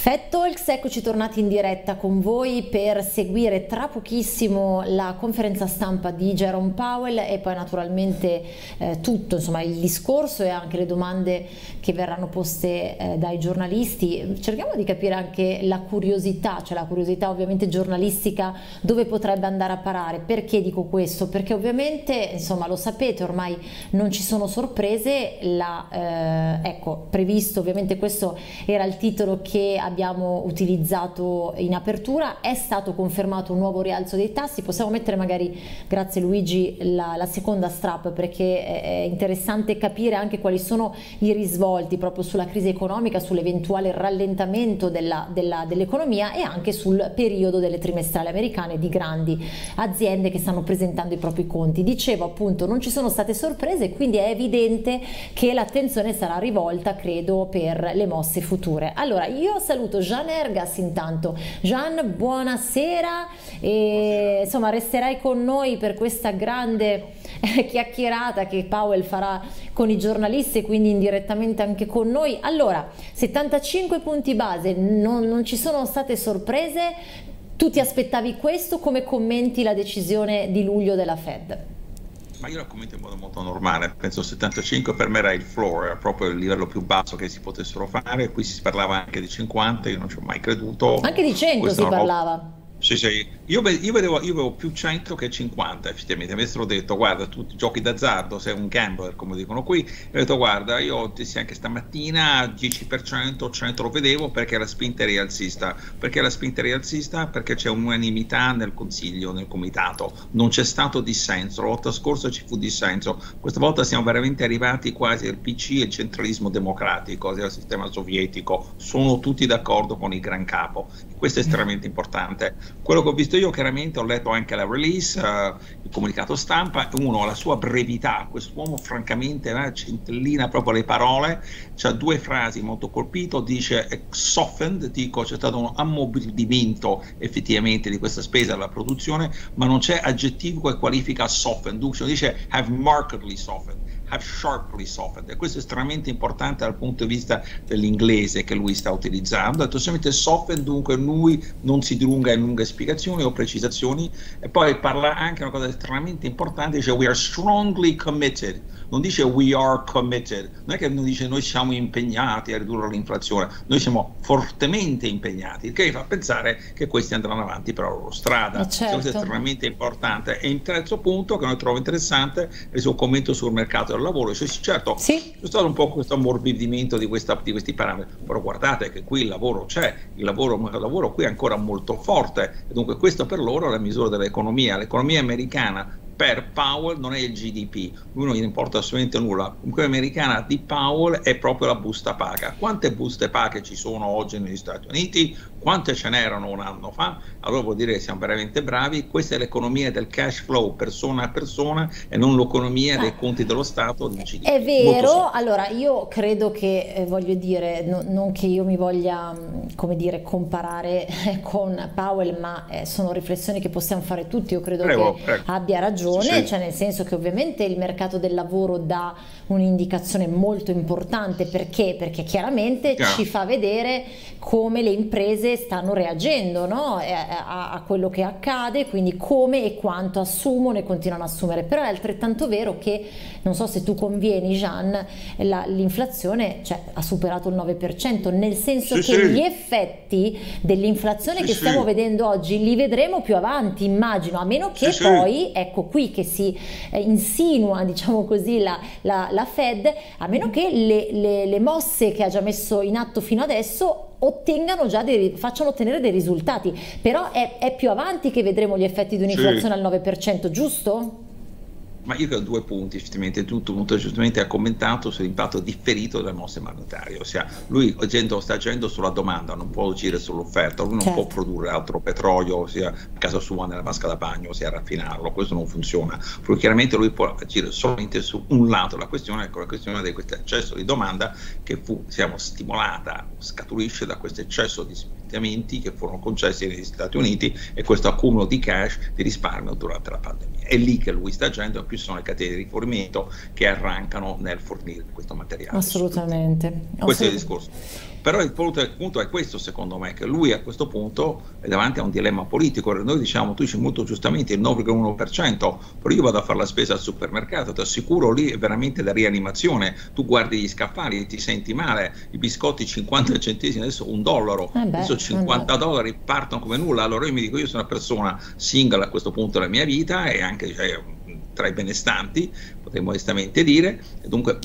Fed Talks, eccoci tornati in diretta con voi per seguire tra pochissimo la conferenza stampa di Jerome Powell e poi naturalmente eh, tutto, insomma il discorso e anche le domande che verranno poste eh, dai giornalisti. Cerchiamo di capire anche la curiosità, cioè la curiosità ovviamente giornalistica dove potrebbe andare a parare. Perché dico questo? Perché ovviamente, insomma lo sapete, ormai non ci sono sorprese, la, eh, ecco, previsto ovviamente questo era il titolo che abbiamo utilizzato in apertura, è stato confermato un nuovo rialzo dei tassi, possiamo mettere magari, grazie Luigi, la, la seconda strap perché è interessante capire anche quali sono i risvolti proprio sulla crisi economica, sull'eventuale rallentamento dell'economia dell e anche sul periodo delle trimestrali americane di grandi aziende che stanno presentando i propri conti. Dicevo appunto non ci sono state sorprese quindi è evidente che l'attenzione sarà rivolta credo per le mosse future. Allora io saluto saluto Gian Ergas intanto. Gian, buonasera e insomma resterai con noi per questa grande eh, chiacchierata che Powell farà con i giornalisti e quindi indirettamente anche con noi. Allora, 75 punti base, non, non ci sono state sorprese, tu ti aspettavi questo, come commenti la decisione di luglio della Fed? Ma io la commento in modo molto normale, penso 75 per me era il floor, era proprio il livello più basso che si potessero fare, qui si parlava anche di 50, io non ci ho mai creduto. Anche di 100 si parlava. Sì, sì, io, io, vedevo, io, avevo più 100 che 50 effettivamente, mi avessero detto guarda tu giochi d'azzardo, sei un gambler come dicono qui, e ho detto guarda io anche stamattina 10%, 100 lo vedevo perché la spinta è rialzista, perché la spinta è rialzista? Perché c'è unanimità nel consiglio, nel comitato, non c'è stato dissenso, la volta scorsa ci fu dissenso, questa volta siamo veramente arrivati quasi al PC e il centralismo democratico, al sistema sovietico, sono tutti d'accordo con il gran capo, questo è estremamente importante. Quello che ho visto io, chiaramente, ho letto anche la release, uh, il comunicato stampa, uno, la sua brevità, quest'uomo francamente eh, centellina proprio le parole, ha due frasi molto colpito, dice softened, dico c'è stato un ammorbidimento effettivamente di questa spesa alla produzione, ma non c'è aggettivo che qualifica softened, dice have markedly softened have sharply softened. E questo è estremamente importante dal punto di vista dell'inglese che lui sta utilizzando. Ha detto semplicemente softened, dunque lui non si dilunga in lunghe spiegazioni o precisazioni. E poi parla anche una cosa estremamente importante, dice we are strongly committed non dice we are committed, non è che non dice noi siamo impegnati a ridurre l'inflazione, noi siamo fortemente impegnati, il che fa pensare che questi andranno avanti per la loro strada. Eh, certo. Questo è estremamente importante. E il terzo punto che noi trovo interessante è il suo commento sul mercato del lavoro. Cioè, certo, sì. c'è stato un po' questo ammorbidimento di, questa, di, questi parametri, però guardate che qui il lavoro c'è, il lavoro, il lavoro qui è ancora molto forte, e dunque questo per loro è la misura dell'economia. L'economia americana per Powell non è il GDP, lui non gli importa assolutamente nulla. Quella americana di Powell è proprio la busta paga. Quante buste paga ci sono oggi negli Stati Uniti? Quante ce n'erano un anno fa? Allora vuol dire che siamo veramente bravi. Questa è l'economia del cash flow persona a persona e non l'economia dei conti dello Stato GDP. È vero, allora io credo che, eh, voglio dire, no, non che io mi voglia, mm, come dire, comparare con Powell, ma eh, sono riflessioni che possiamo fare tutti, io credo prego, che prego. abbia ragione ragione, sì. cioè nel senso che ovviamente il mercato del lavoro dà un'indicazione molto importante perché? Perché chiaramente yeah. ci fa vedere come le imprese stanno reagendo no? Eh, a, a, quello che accade, quindi come e quanto assumono e continuano a assumere. Però è altrettanto vero che, non so se tu convieni Gian, l'inflazione cioè, ha superato il 9%, nel senso sì, che sì. gli effetti dell'inflazione che stiamo vedendo oggi li vedremo più avanti, immagino, a meno che poi, ecco qui che si eh, insinua, diciamo così, la, la, la, Fed, a meno che le, le, le mosse che ha già messo in atto fino adesso ottengano già dei, facciano ottenere dei risultati, però è, è, più avanti che vedremo gli effetti di un'inflazione sì. al 9%, giusto? Ma io ho due punti, effettivamente, tutto molto giustamente ha commentato sull'impatto differito delle mosse monetarie, ossia lui agendo, sta agendo sulla domanda, non può agire sull'offerta, lui non certo. può produrre altro petrolio, ossia in casa sua nella vasca da bagno, ossia raffinarlo, questo non funziona. Perché chiaramente lui può agire solamente su un lato della questione, ecco la questione di questo eccesso di domanda che fu, siamo stimolata, scaturisce da questo eccesso di finanziamenti che furono concessi negli Stati Uniti e questo accumulo di cash di risparmio durante la pandemia. È lì che lui sta agendo, più sono le catene di rifornimento che arrancano nel fornire questo materiale. Assolutamente. Questo Assolut- è il discorso. Però il punto, è questo, secondo me, che lui a questo punto è davanti a un dilemma politico. Noi diciamo, tu dici molto giustamente il 9,1%, però io vado a fare la spesa al supermercato, ti assicuro lì è veramente la rianimazione. Tu guardi gli scaffali, ti senti male, i biscotti 50 centesimi, adesso un dollaro, eh beh, adesso 50 dollari partono come nulla. Allora io mi dico, io sono una persona single a questo punto della mia vita e anche cioè, tra i benestanti, potrei modestamente dire, e dunque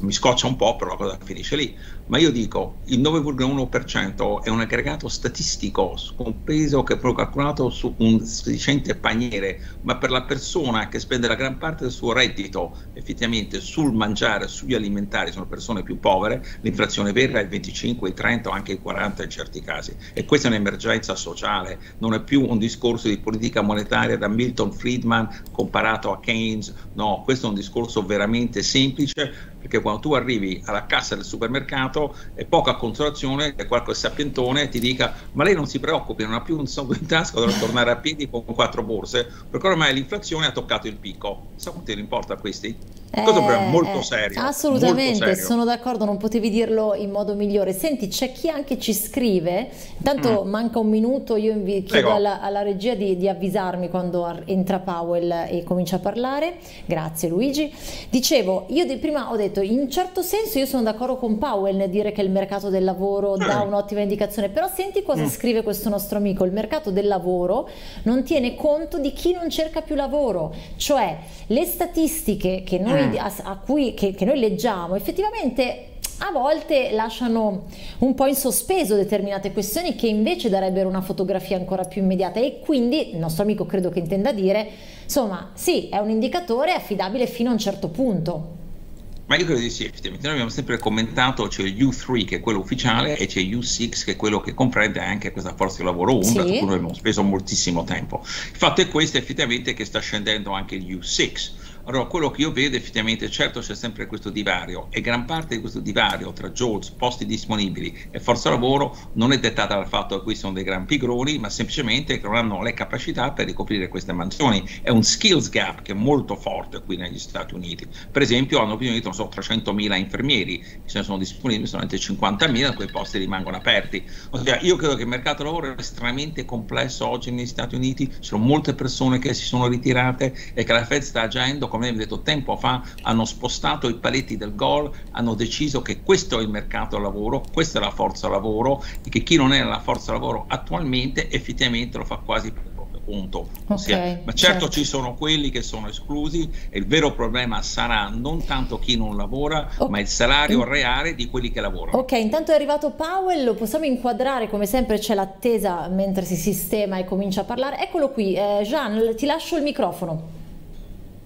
mi scoccia un po', però la cosa finisce lì. Ma io dico, il 9,1% è un aggregato statistico compreso che è calcolato su un sedicente paniere, ma per la persona che spende la gran parte del suo reddito effettivamente sul mangiare, sugli alimentari, sono persone più povere, l'inflazione vera è il 25, il 30 o anche il 40 in certi casi. E questa è un'emergenza sociale, non è più un discorso di politica monetaria da Milton Friedman comparato a Keynes, no, questo è un discorso veramente semplice perché quando tu arrivi alla cassa del supermercato è poca consolazione che qualche sapientone ti dica ma lei non si preoccupi, non ha più un soldo in tasca, dovrà tornare a piedi con quattro borse, perché ormai l'inflazione ha toccato il picco. Sa quanto ne importa a questi? Questo è un problema molto eh, serio. Assolutamente, molto serio. sono d'accordo, non potevi dirlo in modo migliore. Senti, c'è chi anche ci scrive, intanto mm. manca un minuto, io invi- chiedo alla, alla, regia di, di avvisarmi quando entra Powell e comincia a parlare. Grazie Luigi. Dicevo, io di prima ho detto, in certo senso io sono d'accordo con Powell nel dire che il mercato del lavoro mm. dà un'ottima indicazione, però senti cosa mm. scrive questo nostro amico, il mercato del lavoro non tiene conto di chi non cerca più lavoro, cioè le statistiche che noi, mm. a, a cui, che, che noi leggiamo effettivamente a volte lasciano un po' in sospeso determinate questioni che invece darebbero una fotografia ancora più immediata e quindi il nostro amico credo che intenda dire, insomma, sì, è un indicatore affidabile fino a un certo punto. Ma io credo di sì, effettivamente. Noi abbiamo sempre commentato c'è il U3 che è quello ufficiale e c'è il U6 che è quello che comprende anche questa forza di lavoro 1, sì. su cui noi abbiamo speso moltissimo tempo. Il fatto è questo effettivamente che sta scendendo anche il U6 allora, quello che io vedo effettivamente, certo c'è sempre questo divario e gran parte di questo divario tra jobs, posti disponibili e forza lavoro non è dettata dal fatto che qui sono dei gran pigroni, ma semplicemente che non hanno le capacità per ricoprire queste mansioni. È un skills gap che è molto forte qui negli Stati Uniti. Per esempio hanno bisogno di, non so, 300.000 infermieri, se ne sono disponibili solamente 50.000, quei posti rimangono aperti. Ossia, io credo che il mercato lavoro è estremamente complesso oggi negli Stati Uniti, ci sono molte persone che si sono ritirate e che la Fed sta agendo come abbiamo detto tempo fa, hanno spostato i paletti del gol, hanno deciso che questo è il mercato del lavoro, questa è la forza lavoro e che chi non è nella forza lavoro attualmente effettivamente lo fa quasi per proprio conto. Okay, ma certo, certo, ci sono quelli che sono esclusi e il vero problema sarà non tanto chi non lavora, okay. ma il salario reale di quelli che lavorano. Ok, intanto è arrivato Powell, lo possiamo inquadrare come sempre c'è l'attesa mentre si sistema e comincia a parlare. Eccolo qui, eh, Jean, ti lascio il microfono.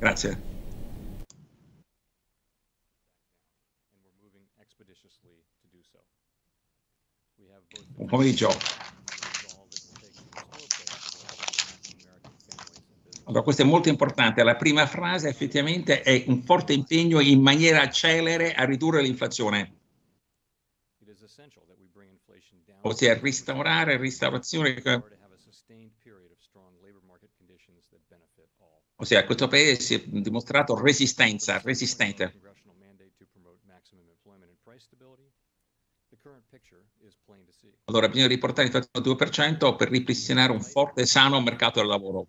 Grazie. Buon pomeriggio. Allora, questo è molto importante. La prima frase effettivamente è un forte impegno in maniera celere a ridurre l'inflazione. Ossia restaurare, restaurazione Ossia, questo paese si è dimostrato resistenza, resistente. Allora bisogna riportare l'inflazione al 2% per ripristinare un forte e sano mercato del lavoro.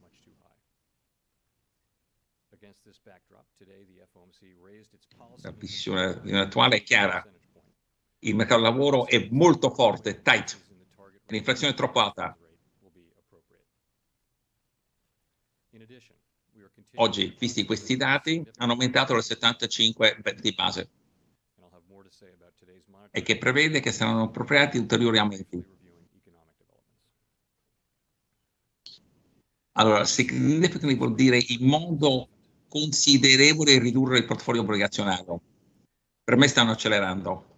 La visione attuale è chiara. Il mercato del lavoro è molto forte, tight. L'inflazione è troppo alta. Oggi, visti questi dati, hanno aumentato del 75 di base e che prevede che saranno appropriati ulteriori aumenti. Allora, significantly vuol dire in modo considerevole ridurre il portafoglio obbligazionario. Per me stanno accelerando.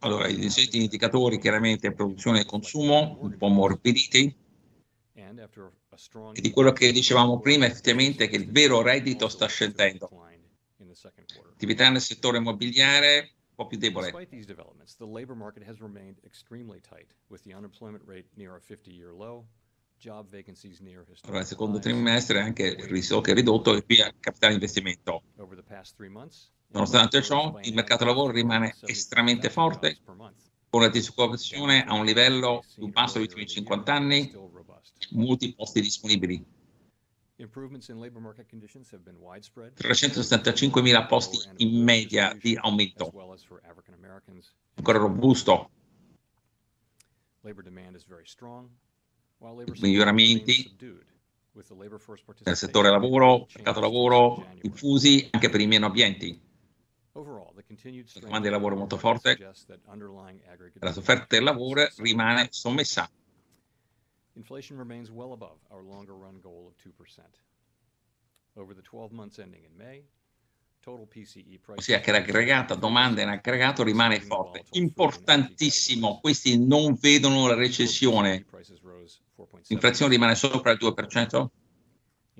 Allora, i indicatori chiaramente produzione e consumo, un po' morbiditi, e di quello che dicevamo prima effettivamente che il vero reddito sta scendendo. Attività nel settore immobiliare un po' più debole. Allora, il secondo trimestre anche il rischio che è ridotto e qui a capitale investimento. Nonostante ciò, il mercato lavoro rimane estremamente forte, con la disoccupazione a un livello più basso degli ultimi 50 anni, molti posti disponibili. 375.000 posti in media di aumento, ancora robusto. Miglioramenti nel settore lavoro, mercato lavoro, diffusi anche per i meno abbienti. La domanda di lavoro molto forte, la sofferta del lavoro rimane sommessa. Inflation remains well above our longer run goal of 2%. Over the 12 months ending in May, ossia che l'aggregata domanda in aggregato rimane forte. Importantissimo, questi non vedono la recessione. L'inflazione rimane sopra il 2%?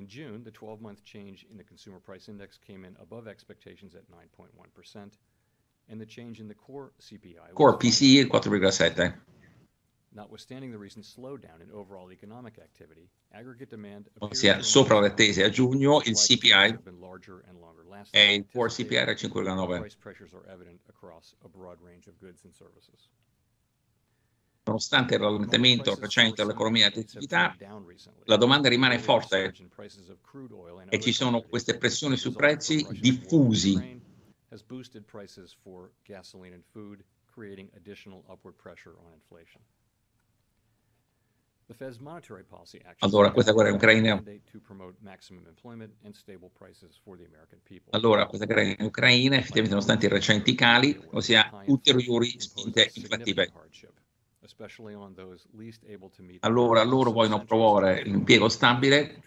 In June, the 12-month change in the consumer price index came in above expectations at 9.1% and the change in the core CPI Core PCE il 4,7. Notwithstanding the recent slowdown in overall economic activity, aggregate demand oh, ossia sopra le attese a giugno il CPI e il core CPI era 5,9. Nonostante il rallentamento recente dell'economia dell'attività, la domanda rimane forte e ci sono queste pressioni su prezzi diffusi allora, questa guerra in Ucraina. Allora, questa guerra in Ucraina, effettivamente, nonostante i recenti cali, ossia ulteriori spinte inflattive. Allora, loro vogliono promuovere l'impiego stabile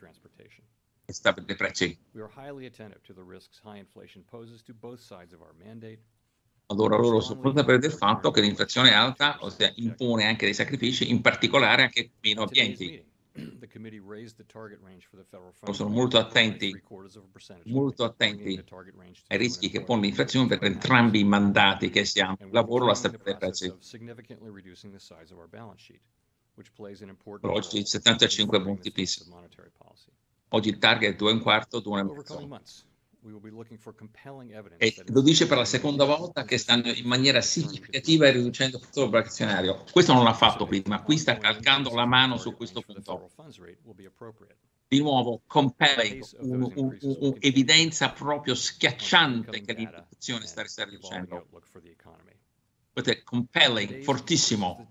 e stabile dei prezzi. Allora loro sono consapevoli del fatto che l'inflazione alta ossia, impone anche dei sacrifici, in particolare anche meno ambienti. Sono molto attenti, molto attenti ai rischi che pone l'inflazione per entrambi i mandati che siamo, il lavoro e la stabilità dei oggi 75 punti PIS. Oggi il target è 2 e un quarto, 2 e lo dice per la seconda volta che stanno in maniera significativa riducendo il fattore azionario. Questo non l'ha fatto prima, qui sta calcando la mano su questo punto. Di nuovo, compelling, un'evidenza proprio schiacciante che l'inflazione sta, riducendo. È compelling, fortissimo.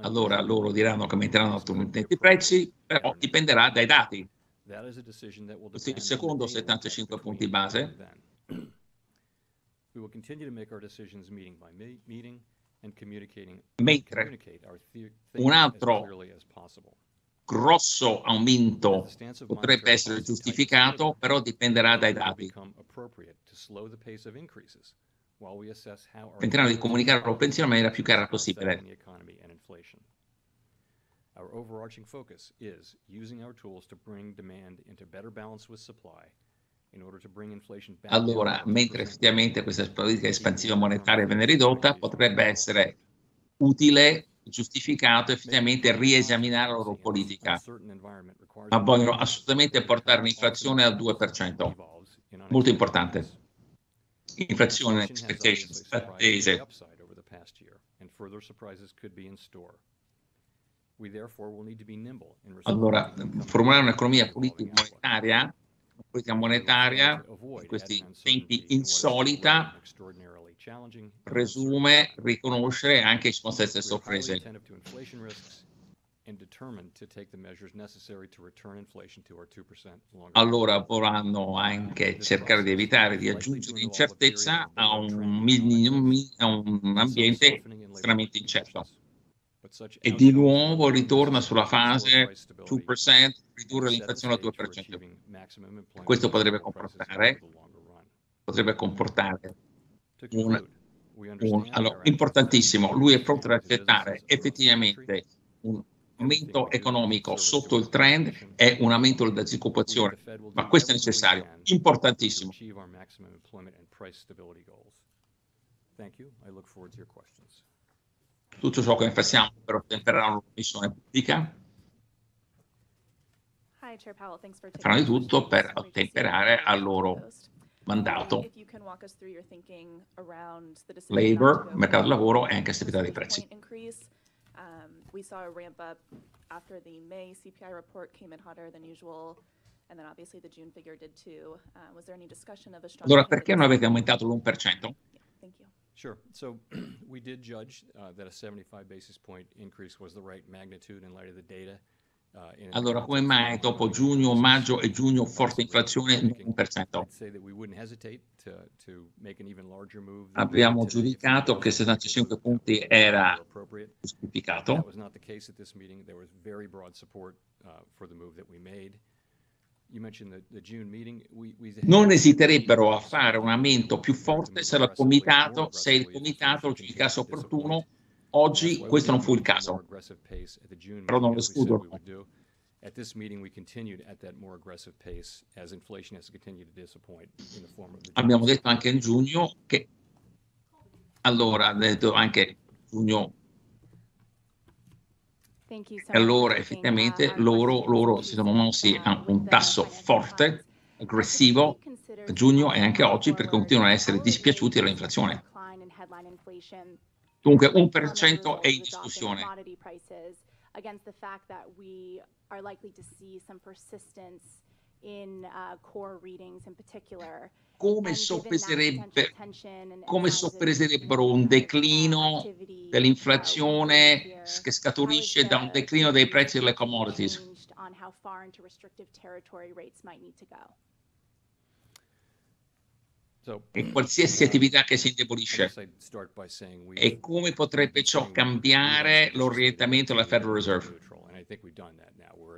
Allora loro diranno che aumenteranno attualmente i prezzi, però dipenderà dai dati. Il secondo 75 punti base. Mentre un altro grosso aumento potrebbe essere giustificato, però dipenderà dai dati tenteranno di comunicare la loro pensiero in maniera più chiara possibile. Our overarching focus is using our tools to bring demand into better balance with supply allora, mentre effettivamente questa politica espansiva monetaria viene ridotta, potrebbe essere utile, giustificato effettivamente riesaminare la loro politica, ma vogliono assolutamente portare l'inflazione al 2%, molto importante inflazione expectations attese. Allora, formulare un'economia politica monetaria, politica monetaria in questi tempi insolita presume riconoscere anche ci possono essere sorprese allora vorranno anche cercare di evitare di aggiungere incertezza a un, a un ambiente estremamente incerto. E di nuovo ritorna sulla fase 2%, ridurre l'inflazione al 2%. Questo potrebbe comportare, potrebbe comportare un, un allora, importantissimo, lui è pronto ad accettare effettivamente un aumento economico sotto il trend è un aumento della disoccupazione, ma questo è necessario, importantissimo. Tutto ciò che facciamo per ottemperare una missione pubblica. faranno di tutto per ottemperare al loro mandato. Labor, mercato del lavoro e anche stabilità dei prezzi. We saw a ramp up after the May CPI report came in hotter than usual. And then obviously the June figure did too. Uh, was there any discussion of a strong Allora perché non avete aumentato l'1%? Yeah, thank you. Sure. So we did judge uh, that a 75 basis point increase was the right magnitude in light of the data. Uh, allora, come mai dopo giugno, maggio e giugno forte inflazione non 1%? Abbiamo giudicato che 75 punti era giustificato. Non esiterebbero a fare un aumento più forte se, comitato, se il comitato lo giudicasse opportuno Oggi questo non fu il caso, però non lo escludo. At this meeting, we continued at that more aggressive pace as inflation has continued to disappoint in the form of the Abbiamo detto anche in giugno che allora, ha detto anche giugno allora effettivamente loro, loro si sono mossi a un tasso forte, aggressivo, a giugno e anche oggi perché continuano a essere dispiaciuti dall'inflazione. Dunque un per cento è in discussione. Against the fact that we are likely to see some persistence in uh, core readings in particular. Come, soppeserebbe, come soppeserebbero un declino dell'inflazione che scaturisce da un declino dei prezzi delle commodities? E qualsiasi attività che si indebolisce. E come potrebbe ciò cambiare l'orientamento della Federal Reserve?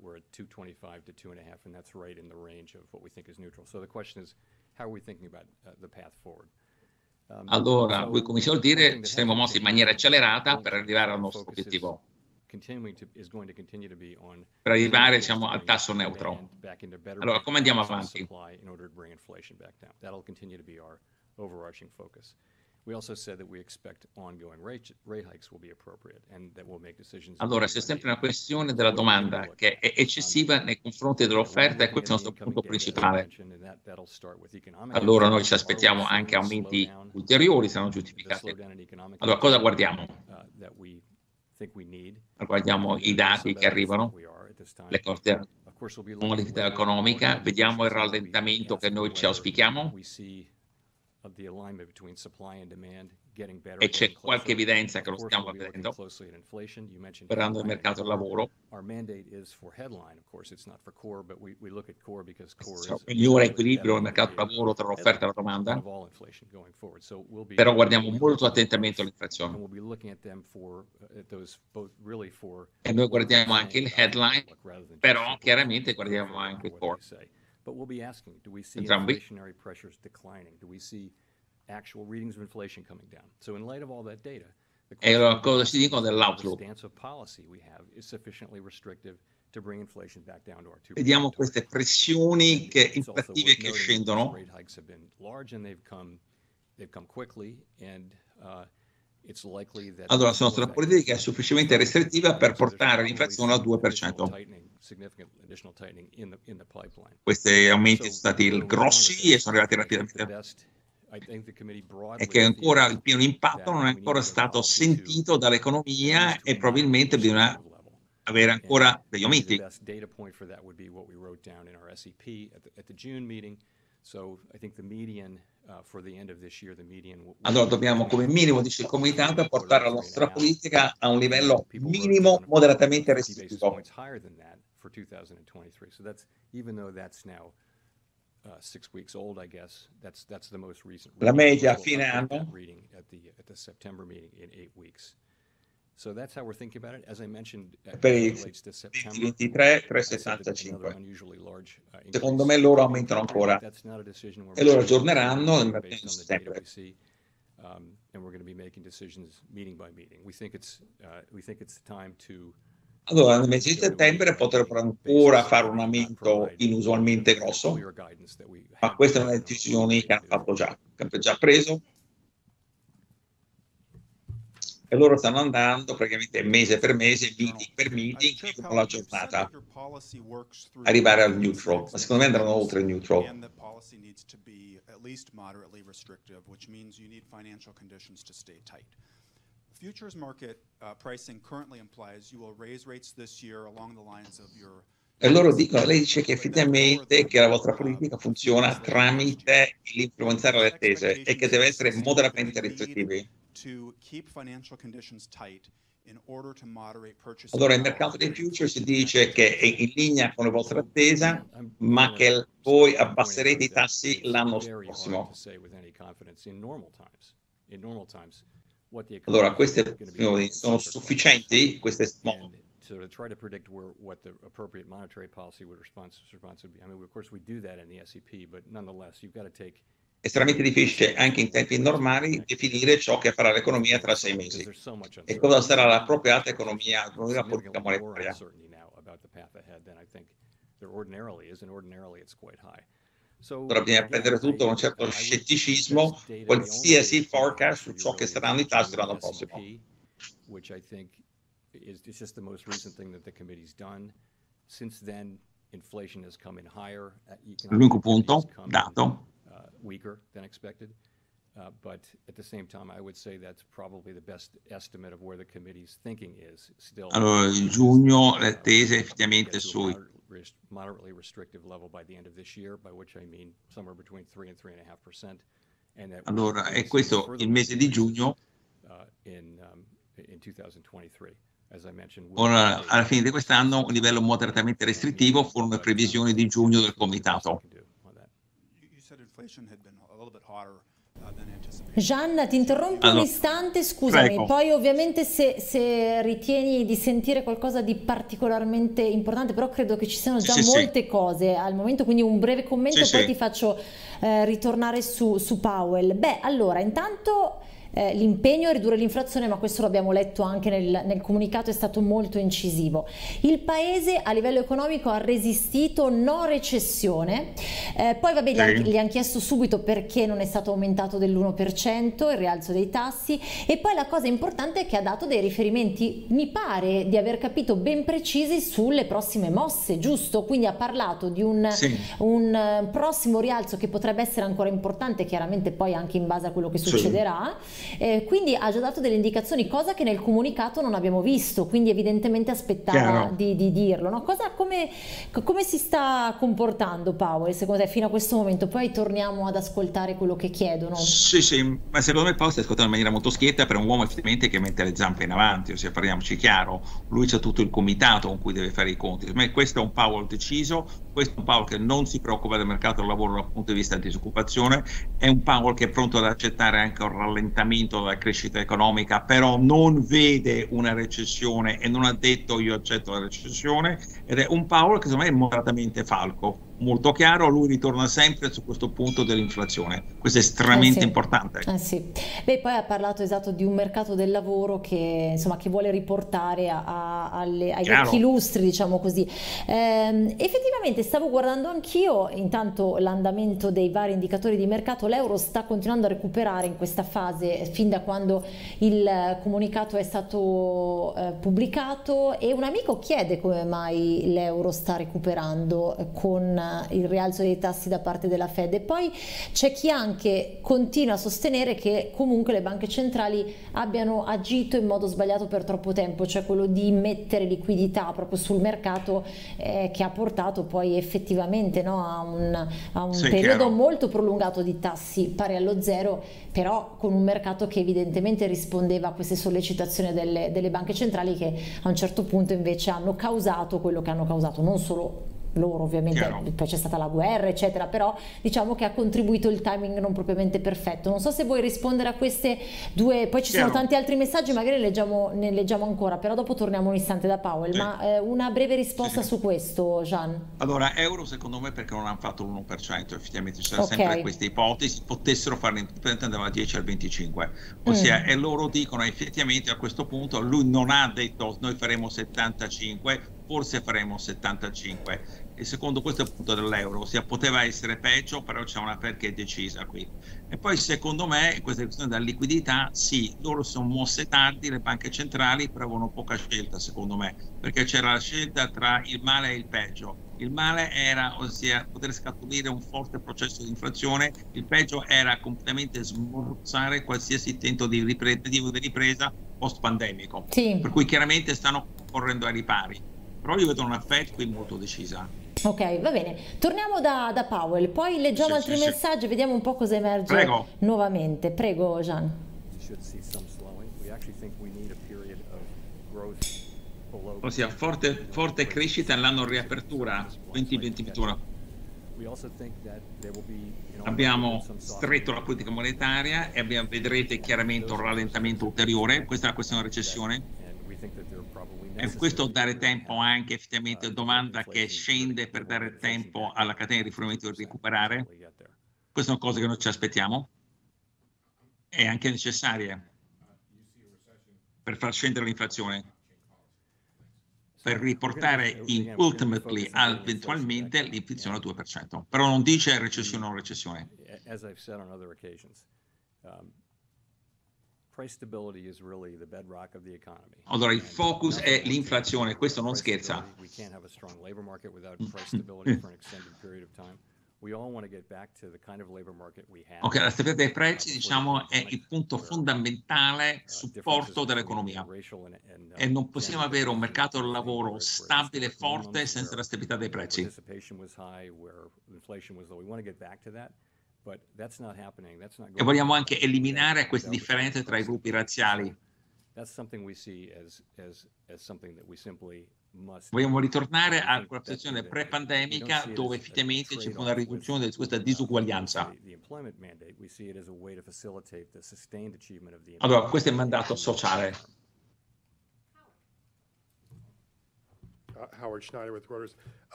We're at 225 to 2.5, and that's right in the range of what we think is neutral. So the question is, how are we thinking about the path forward? Allora, come si vuol dire, ci siamo mossi in maniera accelerata per arrivare al nostro obiettivo per arrivare diciamo, al tasso neutro. Allora, come andiamo avanti? Allora, c'è sempre una questione della domanda che è eccessiva nei confronti dell'offerta e questo è il nostro punto principale. Allora noi ci aspettiamo anche aumenti ulteriori, saranno giustificati. Allora, cosa guardiamo? Guardiamo i dati che arrivano, le corte monetaria economica, vediamo il rallentamento che noi ci auspichiamo e c'è qualche evidenza che lo stiamo vedendo, sperando il mercato del lavoro. Migliore equilibrio nel mercato del lavoro tra l'offerta e la domanda, però guardiamo molto attentamente l'inflazione. Uh, e noi guardiamo anche il headline, però chiaramente guardiamo anche il core. Entrambi actual readings of inflation coming down. So in light of all that data, e allora cosa si dicono dell'outlook? Vediamo queste pressioni che, inflattive che scendono. Allora, sono una politica sufficientemente restrittiva per portare l'inflazione al 2%. Questi aumenti sono stati grossi e sono arrivati rapidamente e che ancora il pieno impatto non è ancora stato sentito dall'economia e probabilmente bisogna avere ancora degli aumenti. Allora dobbiamo come minimo, dice il comitato, portare la nostra politica a un livello minimo moderatamente restrittivo. Uh, six weeks old, I guess. That's that's the most recent. La media a fine anno. Reading at the at the September meeting in eight weeks. So that's how we're thinking about it. As I mentioned, uh, per i 23, 375. Uh, Secondo me loro aumentano ancora e loro aggiorneranno nel settembre. Um, and we're going to be making decisions meeting by meeting. We think it's uh, we think it's time to allora, nel mese di settembre potrebbero ancora fare un aumento inusualmente grosso, ma queste sono le decisioni che hanno fatto già, che hanno già preso. e loro stanno andando praticamente mese per mese, meeting per meeting, chiudono la giornata, arrivare al neutral, ma secondo me andranno oltre il neutral. Futures market uh, pricing currently implies you will raise rates this year along the lines of your e loro dicono, lei dice che effettivamente che la vostra politica funziona tramite l'influenzare le attese e che deve essere moderatamente restrittivi. Allora il mercato dei futures dice che è in linea con le vostre attese, ma che voi abbasserete i tassi l'anno prossimo. Allora queste sono sufficienti? Queste so to try to predict where what the appropriate monetary policy would response response would be. I mean, of course, we do that in the SEP, but nonetheless, you've got to take estremamente difficile anche in tempi normali definire ciò che farà l'economia tra sei mesi. e cosa sarà l'appropriata economia, la politica monetaria. Allora bisogna prendere tutto con un certo scetticismo, qualsiasi forecast su ciò che saranno i tassi l'anno prossimo. is it's just the most recent thing that the committee's done. Since then, inflation has come in higher. L'unico punto dato. Uh, weaker than expected. Uh, but at the same time, I would say that's probably the best estimate of where the committee's thinking is. Still, allora, in giugno le attese effettivamente sui moderately restrictive level by the end of this year, by which I mean somewhere between 3 and 3.5 percent. Allora, è questo il mese di giugno. Uh, in, um, in 2023. Ora, alla fine di quest'anno, un livello moderatamente restrittivo furono le previsioni di giugno del comitato. Gianna, ti interrompo allora, un istante, scusami, prego. poi ovviamente se, se, ritieni di sentire qualcosa di particolarmente importante, però credo che ci siano già sì, molte sì. cose al momento, quindi un breve commento sì, e poi ti faccio eh, ritornare su, su Powell. Beh, allora, intanto eh, l'impegno a ridurre l'inflazione, ma questo l'abbiamo letto anche nel, nel, comunicato, è stato molto incisivo. Il Paese a livello economico ha resistito, no recessione, eh, poi vabbè sì. gli, hanno chiesto subito perché non è stato aumentato dell'1% il rialzo dei tassi e poi la cosa importante è che ha dato dei riferimenti, mi pare di aver capito ben precisi sulle prossime mosse, giusto? Quindi ha parlato di un, sì. un uh, prossimo rialzo che potrebbe essere ancora importante, chiaramente poi anche in base a quello che succederà. Sì eh, quindi ha già dato delle indicazioni, cosa che nel comunicato non abbiamo visto, quindi evidentemente aspettava di, di, dirlo. No? Cosa, come, come, si sta comportando Powell secondo te fino a questo momento? Poi torniamo ad ascoltare quello che chiedono. Sì, sì, ma secondo me Powell sta ascoltando in maniera molto schietta per un uomo effettivamente che mette le zampe in avanti, ossia parliamoci chiaro, lui c'è tutto il comitato con cui deve fare i conti. Per me questo è un Powell deciso, questo è un Powell che non si preoccupa del mercato del lavoro dal punto di vista di disoccupazione, è un Powell che è pronto ad accettare anche un rallentamento della crescita economica, però non vede una recessione e non ha detto io accetto la recessione ed è un Powell che secondo me è moderatamente falco molto chiaro, lui ritorna sempre su questo punto dell'inflazione. Questo è estremamente eh sì. importante. Eh sì. Beh, poi ha parlato esatto di un mercato del lavoro che, insomma, che vuole riportare a, a, alle, ai chiaro. vecchi lustri, diciamo così. Eh, effettivamente stavo guardando anch'io, intanto l'andamento dei vari indicatori di mercato, l'euro sta continuando a recuperare in questa fase fin da quando il comunicato è stato eh, pubblicato e un amico chiede come mai l'euro sta recuperando con il rialzo dei tassi da parte della Fed e poi c'è chi anche continua a sostenere che comunque le banche centrali abbiano agito in modo sbagliato per troppo tempo, cioè quello di mettere liquidità proprio sul mercato eh, che ha portato poi effettivamente no, a un, a un sì, periodo chiaro. molto prolungato di tassi pari allo zero, però con un mercato che evidentemente rispondeva a queste sollecitazioni delle, delle banche centrali che a un certo punto invece hanno causato quello che hanno causato, non solo loro ovviamente, Chiaro. poi c'è stata la guerra eccetera, però diciamo che ha contribuito il timing non propriamente perfetto. Non so se vuoi rispondere a queste due, poi ci Chiaro. sono tanti altri messaggi, magari leggiamo, ne leggiamo ancora, però dopo torniamo un istante da Powell, sì. ma eh, una breve risposta sì. su questo Gian. Allora, euro secondo me perché non hanno fatto l'1%, effettivamente c'era okay. sempre queste ipotesi, potessero farne dal 10 al 25, ossia mm. e loro dicono effettivamente a questo punto lui non ha detto noi faremo 75 forse faremo 75 e secondo questo è il punto dell'euro, ossia poteva essere peggio, però c'è una è decisa qui. E poi secondo me, questa questione della liquidità, sì, loro sono mosse tardi, le banche centrali, però avevano poca scelta secondo me, perché c'era la scelta tra il male e il peggio. Il male era, ossia, poter scaturire un forte processo di inflazione, il peggio era completamente smorzare qualsiasi tento di, ripre- di ripresa post-pandemico. Sì. Per cui chiaramente stanno correndo ai ripari. Però io vedo una Fed qui molto decisa. Ok, va bene. Torniamo da, da Powell, poi leggiamo Sì, altri sì, sì. messaggi e vediamo un po' cosa emerge Prego. nuovamente. Prego, Gian. Ossia, forte, forte crescita nell'anno riapertura 2021. We also think that there will be, in all Abbiamo stretto la politica monetaria e abbiamo- vedrete chiaramente un rallentamento ulteriore. Questa è la questione della recessione. E questo dare tempo have, anche effettivamente uh, domanda che scende per dare tempo alla catena di rifornimento di recuperare. Queste sono cose che noi ci aspettiamo. E anche necessarie per far scendere l'inflazione, per riportare in ultimately al- eventualmente l'inflazione al 2%. Però non dice recessione o non recessione. Allora il focus è l'inflazione, questo non scherza. stability. We can't have a strong labor market without price stability for an extended period of time. We all want to get back to the kind of labor market we had. Ok, la stabilità dei prezzi diciamo è il punto fondamentale supporto dell'economia. E non possiamo avere un mercato del lavoro stabile e forte senza la stabilità dei prezzi. E vogliamo anche eliminare queste differenze tra i gruppi razziali. Vogliamo ritornare a quella situazione pre-pandemica dove effettivamente ci fu trade-off una riduzione di questa disuguaglianza. Allora, questo è il mandato sociale. term. Uh, Howard Schneider with Reuters. Um, Particularly in regard to expectations. uh, it's been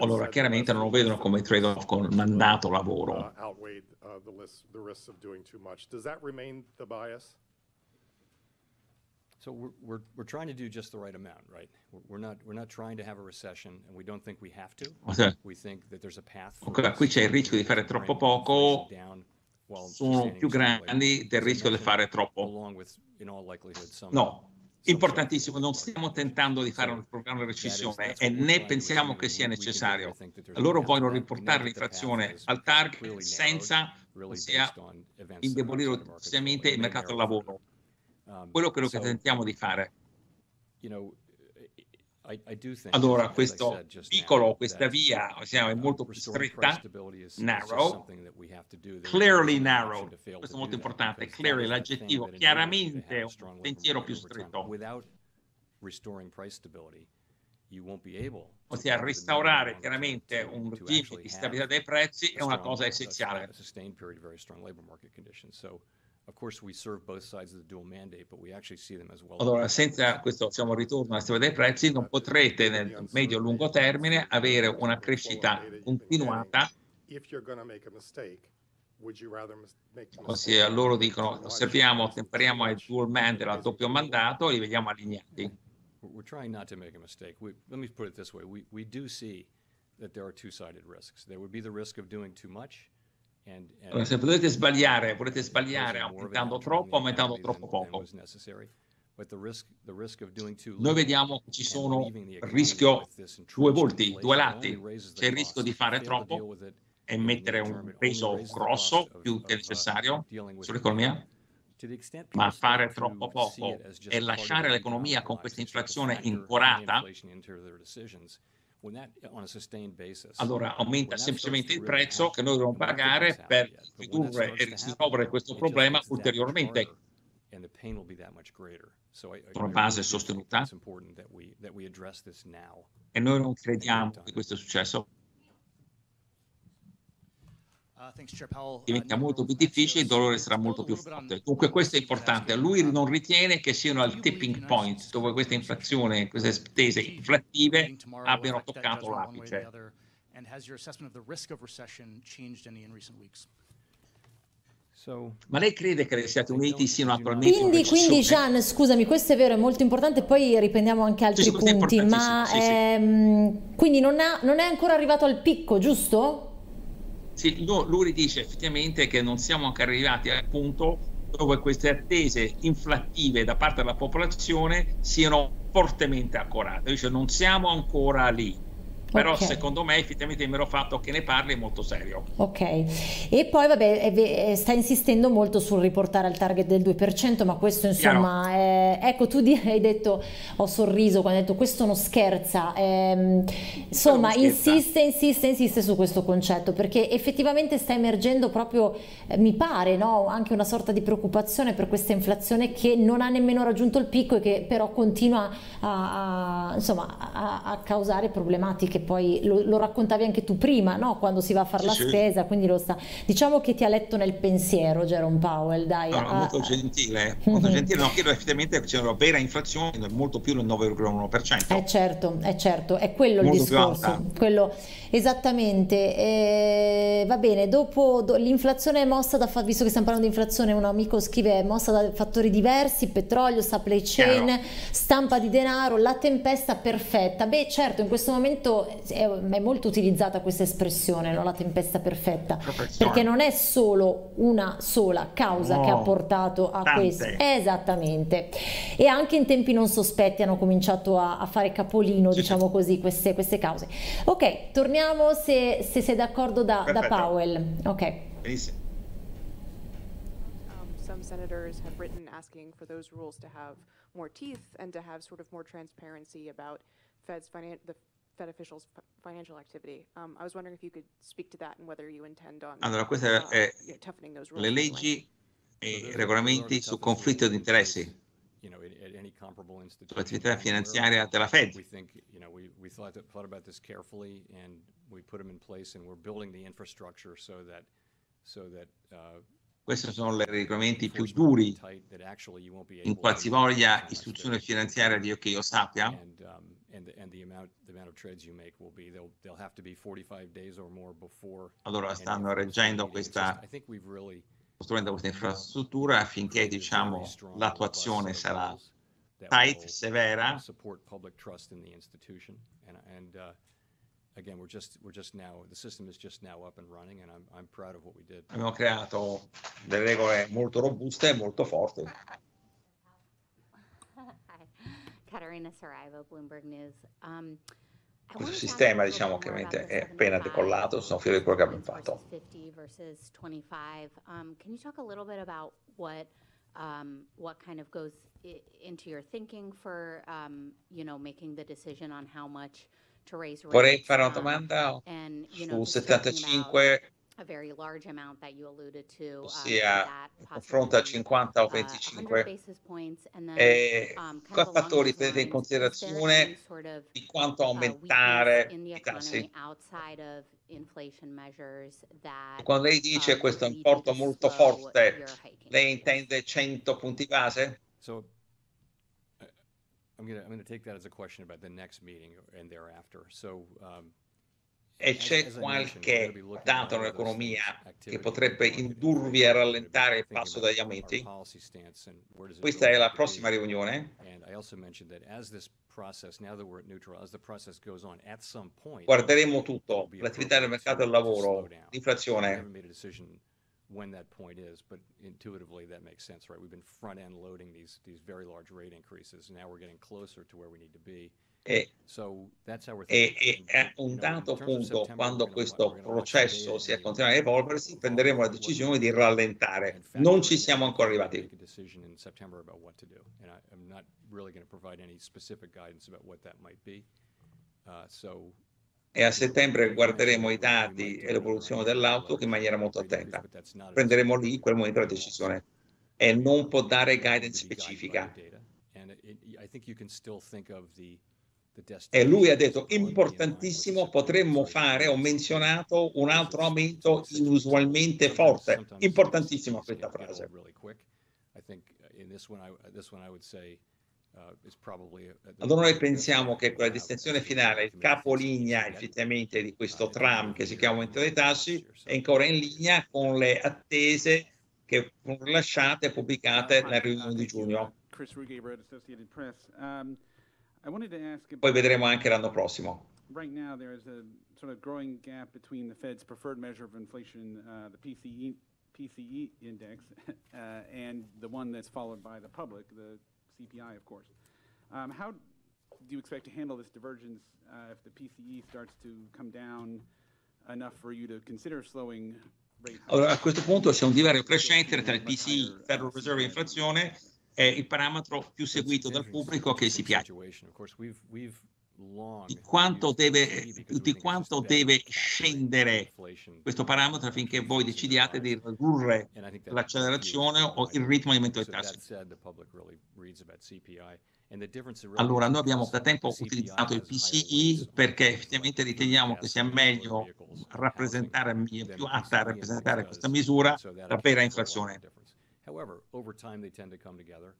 Allora, said chiaramente the non lo last vedono few come years trade-off con il mandato lavoro. uh, Outweighed uh, the list, the risks of doing too much. Does that remain the bias? So we're, we're, we're trying to do just the right amount, right? We're- We're not, we're not trying to have a recession, and we don't think we have to. Ossia, We think that there's a path. for Ok, us qui c'è il to rischio di fare bring troppo poco, inflation down while sono sustaining più a strong labor grandi market. del As I rischio di mentioned, fare troppo. along with, in all likelihood, some- No, some importantissimo, non stiamo tentando di fare un programma di recessione e né pensiamo che sia necessario. Loro vogliono know riportare l'inflazione al target senza are indebolire ulteriormente il mercato del lavoro. Um, Quello è quello che tentiamo di fare. you know, I, I do think, Allora, questo piccolo, questa via è uh, molto più stretta, narrow, clearly fail Questo to è molto importante. Clearly, l'aggettivo, chiaramente un pensiero più stretto. Ossia, restaurare chiaramente un regime di stabilità dei prezzi è una cosa essenziale. Sustained period of very strong labor market conditions. So, of course, we serve both sides of the dual mandate, but we actually see them as well. Allora, senza questo diciamo, ritorno alla stabilità dei prezzi, non potrete nel medio e lungo termine avere una crescita continuata. Make a loro dicono, osserviamo, versus temperiamo too il dual mandate, al doppio mandato, li vediamo allineati. We're se potete sbagliare, volete sbagliare aumentando troppo, aumentando troppo poco. Noi vediamo che ci sono il rischio due volti, due lati. C'è il rischio di fare troppo e mettere un peso grosso più che uh, necessario sull'economia, ma fare troppo poco e lasciare l'economia con questa inflazione incorata, allora aumenta semplicemente il prezzo che noi dobbiamo pagare per ridurre e risolvere questo problema ulteriormente. I base sostenuta. E noi non crediamo che questo è successo. Uh, thanks, Chair Powell. Uh, diventa Nick molto più difficile, il dolore sarà To molto più forte. what questo è importante. Lui non ritiene che siano al tipping point dove queste Federal inflazioni, queste spese inflattive abbiano toccato l'apice. Ma lei crede che gli Stati Uniti siano attualmente in Quindi, quindi? Gian, scusami, questo è vero, è molto importante, poi riprendiamo anche altri sì, punti, ma sì, sì. ehm, quindi non, ha- non è ancora arrivato al picco, giusto? Sì, lui dice effettivamente che non siamo ancora arrivati al punto dove queste attese inflattive da parte della popolazione siano fortemente accorate. Dice non siamo ancora lì. Però Ok. secondo me effettivamente il mero fatto che ne parli è molto serio. Ok, e poi vabbè, è eh, sta insistendo molto sul riportare al target del 2%, ma questo insomma, eh, ecco tu hai detto, ho sorriso quando hai detto questo non scherza, ehm, insomma non scherza. insiste, insiste, insiste su questo concetto perché effettivamente sta emergendo proprio, eh, mi pare, no? anche una sorta di preoccupazione per questa inflazione che non ha nemmeno raggiunto il picco e che però continua a, a- insomma, a, a causare problematiche. Poi lo, lo raccontavi anche tu prima, no? quando si va a fare Sì, la sì. spesa, quindi lo sta. Diciamo che ti ha letto nel pensiero Jerome Powell, dai. No, no, ah, molto ah, gentile, molto gentile. No, credo effettivamente che c'è una vera inflazione, molto più del 9,1%. Eh certo, è certo, è quello il Molto più discorso, quello esattamente. Eh, va bene, dopo do- l'inflazione è mossa da, visto che stiamo parlando di inflazione, un amico scrive è mossa da fattori diversi, petrolio, supply chain, Chiaro. stampa di denaro, la tempesta perfetta. Beh, certo, in questo momento è, è molto utilizzata questa espressione, no? La tempesta perfetta, perché non è solo una sola causa No, che ha portato a tante. questo. Esattamente. E anche in tempi non sospetti hanno cominciato a, a fare capolino, Sì, diciamo sì. così, queste, queste cause. Ok, torniamo se, se sei d'accordo da, da. Powell. Ok. Benissimo. Um, some senators have written asking for those rules to have more teeth and to have sort of more transparency about Fed's finan- the Fed officials' f- financial activity. Um, I was wondering if you could speak to that and whether you intend on Allora, queste uh, è you know, toughening those rules. le in any way. leggi So e those are- i those regolamenti are su conflitto di interessi You know, at, at any comparable institution. sull'attività I'm aware of. finanziaria della Fed. We think, you know, we, we thought, thought about this carefully and we put them in place and we're building the infrastructure so that, so that, uh, Questi sono i regolamenti più enforcement will be duri tight, that actually you won't be in qualsivoglia istituzione finanziaria di- che io sappia. And, um, and, the- and the amount, the amount of trades you make will be, they'll, they'll have to be 45 days or more before. Allora stanno reggendo questa, costruendo questa infrastruttura affinché diciamo l'attuazione sarà tight, severa. support public trust in the institution. And, and uh, again, we're just, we're just now, the system is just now up and running, and I'm, I'm proud of what we did. Abbiamo creato delle regole molto robuste e molto forti. Hi, Katarina Saraiva, Bloomberg News. Um, I Questo wanted to ask sistema, a little diciamo, bit more ovviamente about the è appena 75 decollato, sono fiero di quello che abbiamo versus fatto. 50 versus 25. Um, can you talk a little bit about what um, what kind of goes i- into your thinking for um, you know making the decision on how much to raise rates? Vorrei fare una um, domanda and you know su just talking 75, about a very large amount that you alluded to. um, ossia that in confronto a possibly 50 o uh, 100 25, basis points, and then, e um, of along fattori prendete in considerazione any sort of, di quanto uh, aumentare weakness in the i tassi? economy outside of inflation measures that, Quando lei dice uh, questo would lead you importo to molto forte, lei intende 100 punti base? So I- I'm gonna, I'm gonna take that as a question about the next meeting and thereafter. So, um, E c'è qualche dato nell'economia che potrebbe indurvi a rallentare il passo degli aumenti? Questa è la prossima riunione. Guarderemo tutto, l'attività del mercato del lavoro, l'inflazione. when that point is, but intuitively that makes sense, right? We've been front-end loading these, these very large rate increases. Now we're getting closer to where we need to be. E, e- e è dato appunto September, quando questo processo si and continuerà a evolversi, prenderemo la decisione di rallentare. Non ci siamo ancora arrivati. Uh, E a settembre guarderemo i dati e l'evoluzione dell'outlook in maniera molto attenta. Prenderemo lì in quel momento la decisione. E non può dare guidance specifica. E lui ha detto, importantissimo, potremmo fare, ho menzionato un altro aumento inusualmente forte. Importantissima questa frase. Allora noi pensiamo che quella distinzione finale, il capolinea effettivamente di questo tram che si chiama aumento dei tassi, è ancora in linea con le attese che furono rilasciate e pubblicate nella riunione di giugno. Chris Rugaber, Associated Press. Um, I wanted to ask Poi vedremo anche l'anno prossimo. right now, there is a sort of growing gap between the Fed's preferred measure of inflation, uh, the PCE, PCE index, uh, and the one that's followed by the public, the CPI, of course. Um, how do you expect to handle this divergence uh, if the PCE starts to come down enough for you to consider slowing? Allora, a questo punto c'è un divario crescente tra il PCI, Federal Reserve e inflazione, è il parametro più seguito dal pubblico che si piace. Di quanto deve, di quanto deve scendere questo parametro affinché voi decidiate di ridurre l'accelerazione o il ritmo di aumento dei tassi. Allora, noi abbiamo da tempo utilizzato il PCI perché effettivamente riteniamo che sia meglio rappresentare, più atta a rappresentare questa misura la vera inflazione. However, over time they tend to come together.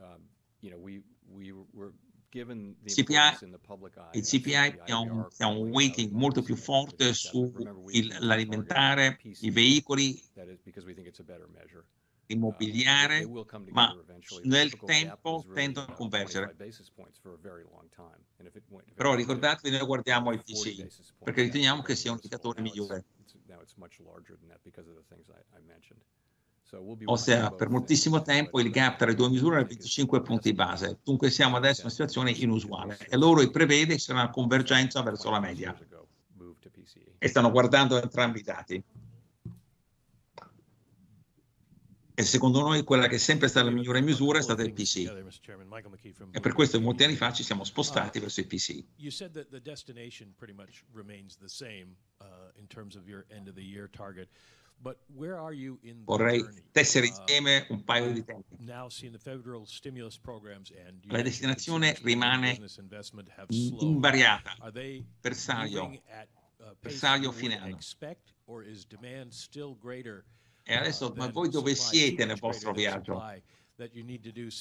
Um, you know, we, we were given the CPI in the public eye. Il CPI ha un, ha un weighting molto più forte sull'alimentare, i veicoli, That is because we think it's a better measure. immobiliare, They will come ma nel tempo tendono a convergere. 25 basis points for a very long time. And if it went- if it Però ricordatevi, noi guardiamo 40 PCI perché riteniamo che sia un indicatore migliore. Ossia, watching per moltissimo tempo il gap tra le due misure era I think it's 25 punti base. Dunque siamo adesso in una situazione inusuale e loro prevede che sarà una convergenza verso la media e stanno guardando entrambi i dati. E secondo noi quella che è sempre stata la migliore misura è stata il PCI. E per questo molti anni fa ci siamo spostati verso il PCI. You said that the destination pretty much remains the same uh, Vorrei tessere Uh, insieme un paio di tempi. now seeing the federal stimulus programs and you La destinazione rimane invariata. Are they Bersaglio. Bersaglio finale. expect, or is demand still greater, E adesso, uh, ma voi dove siete nel vostro viaggio?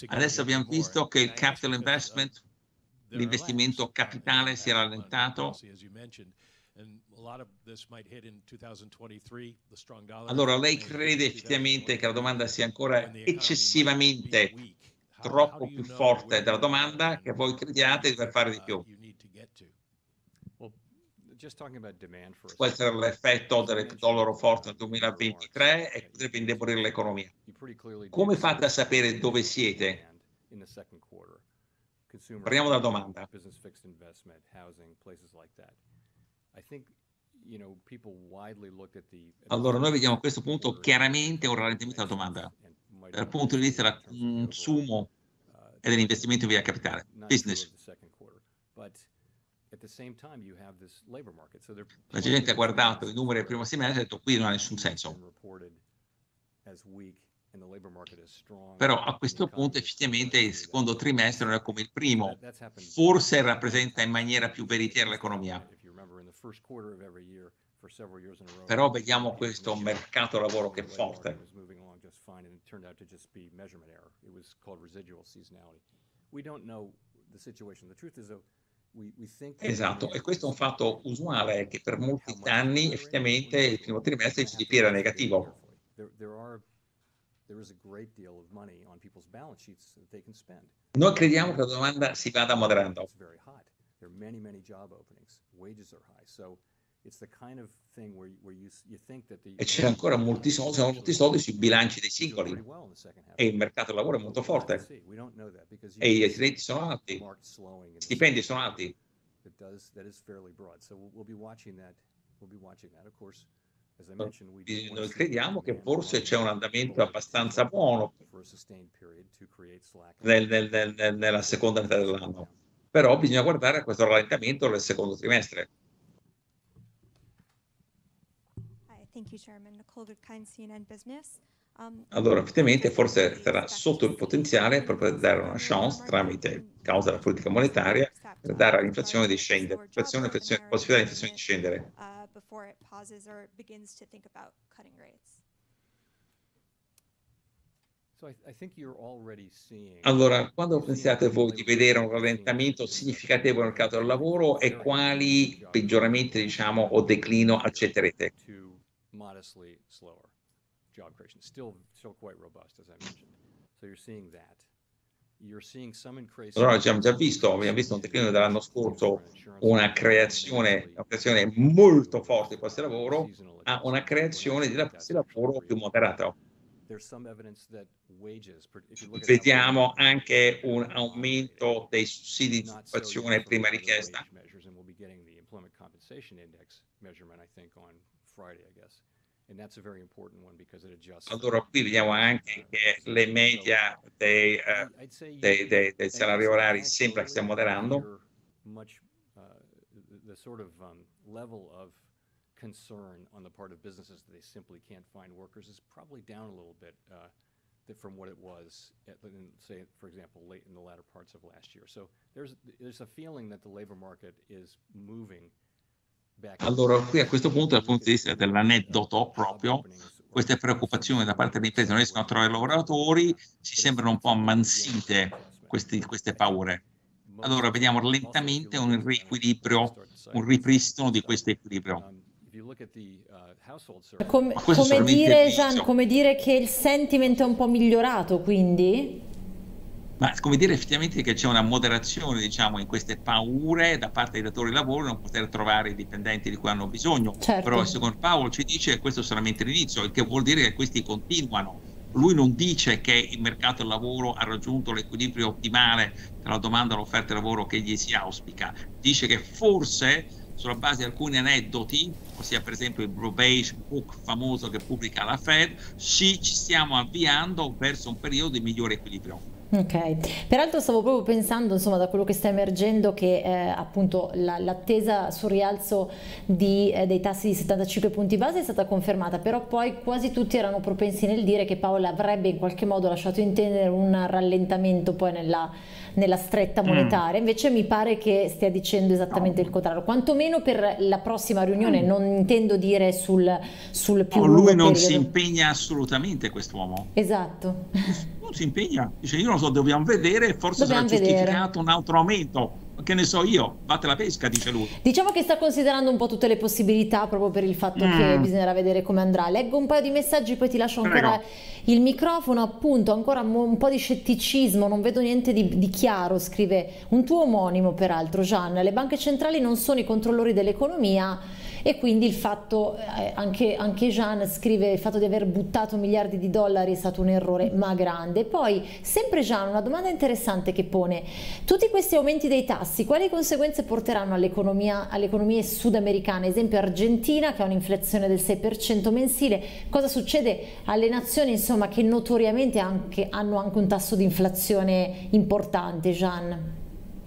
Adesso abbiamo visto che il capital uh, investment, l'investimento capitale si era that monetary allentato. policy, as you mentioned. And a lot of this might hit in 2023, the strong dollar Allora lei crede effettivamente che la domanda sia ancora eccessivamente troppo più forte della domanda and che voi crediate di dover fare di uh, più? Può essere l'effetto del dollaro forte nel 2023 e potrebbe indebolire l'economia. Come fate a sapere dove siete? Parliamo della domanda. Allora noi vediamo a questo punto chiaramente un rallentamento della domanda dal punto di vista del consumo e dell'investimento via capitale, business. La gente ha guardato i numeri del primo semestre e ha detto qui non ha nessun senso. Però a questo punto effettivamente il secondo trimestre non è come il primo, forse rappresenta in maniera più veritiera l'economia. Però vediamo questo mercato lavoro che è forte. Esatto, e questo è un fatto usuale che per molti anni effettivamente il primo trimestre il GDP era negativo. Noi crediamo che la domanda si vada moderando. E c'è ancora molti soldi, sono molti soldi sui bilanci dei singoli. e il mercato del lavoro è molto forte. E i redditi sono alti, gli stipendi sono alti. Noi crediamo che forse c'è un andamento abbastanza buono nel, nel, nel, nella seconda metà dell'anno, però bisogna guardare a questo rallentamento del secondo trimestre. Um, Allora, effettivamente forse sarà sotto il potenziale per dare una chance tramite causa della politica monetaria per dare all'inflazione di scendere, l'inflazione, l'inflazione, possibilità dell'inflazione di scendere. uh, before it pauses or begins to think about cutting rates. Allora, quando pensate voi di vedere un rallentamento significativo nel mercato del lavoro e quali peggioramenti, diciamo, o declino accetterete? Però abbiamo già visto, abbiamo visto un declino dell'anno scorso, una creazione, una creazione molto forte di posti di lavoro a una creazione di posti di lavoro più moderata. Vediamo anche un aumento dei sussidi di occupazione prima richiesta. Allora qui vediamo anche che le media dei, uh, dei, dei, dei salari orari sembra che stia moderando. Concern on the part of businesses that they simply can't find workers is probably down a little bit uh, from what it was, at, say, for example, late in the latter parts of last year. So there's, there's a feeling that the labor market is moving Allora, qui a questo punto, dal punto di vista dell'aneddoto proprio, queste preoccupazioni da parte delle imprese non riescono a trovare lavoratori, ci sembrano un po' ammansite questi, queste paure. Allora, vediamo lentamente un riequilibrio, un ripristino di questo equilibrio. Come, come, dire, Gian, come dire che il sentiment è un po' migliorato, quindi? Ma come dire effettivamente che c'è una moderazione, diciamo, in queste paure da parte dei datori di lavoro non poter trovare i dipendenti di cui hanno bisogno. Certo. Però secondo Paolo ci dice che questo è solamente l'inizio, il che vuol dire che questi continuano. Lui non dice che il mercato del lavoro ha raggiunto l'equilibrio ottimale tra la domanda e l'offerta di lavoro che gli si auspica. Dice che forse sulla base di alcuni aneddoti, ossia per esempio il Brobage Book famoso che pubblica la Fed, sì, ci stiamo avviando verso un periodo di migliore equilibrio. Ok, peraltro stavo proprio pensando, insomma, da quello che sta emergendo, che eh, appunto la, l'attesa sul rialzo di, eh, dei tassi di 75 punti base è stata confermata, però poi quasi tutti erano propensi nel dire che Paolo avrebbe in qualche modo lasciato intendere un rallentamento poi nella, nella stretta monetaria, mm. invece mi pare che stia dicendo esattamente no. il contrario, quantomeno per la prossima riunione, mm. non intendo dire sul, sul più... No, lui non periodo. si impegna assolutamente quest'uomo. Esatto. Non si impegna, dice io non so, dobbiamo vedere, forse dobbiamo sarà vedere. giustificato un altro aumento che ne so io, batte la pesca, dice lui. Diciamo che sta considerando un po' tutte le possibilità proprio per il fatto mm. che bisognerà vedere come andrà. Leggo un paio di messaggi, poi ti lascio ancora Prego. il microfono, appunto, ancora un po' di scetticismo, non vedo niente di, di chiaro, scrive un tuo omonimo peraltro, Gian, le banche centrali non sono i controllori dell'economia e quindi il fatto, eh, anche, anche Jean scrive il fatto di aver buttato miliardi di dollari è stato un errore ma grande. Poi sempre Jean una domanda interessante che pone, tutti questi aumenti dei tassi quali conseguenze porteranno all'economia, alle economie sudamericane, esempio Argentina che ha un'inflazione del 6% mensile, cosa succede alle nazioni insomma, che notoriamente anche, hanno anche un tasso di inflazione importante Jean?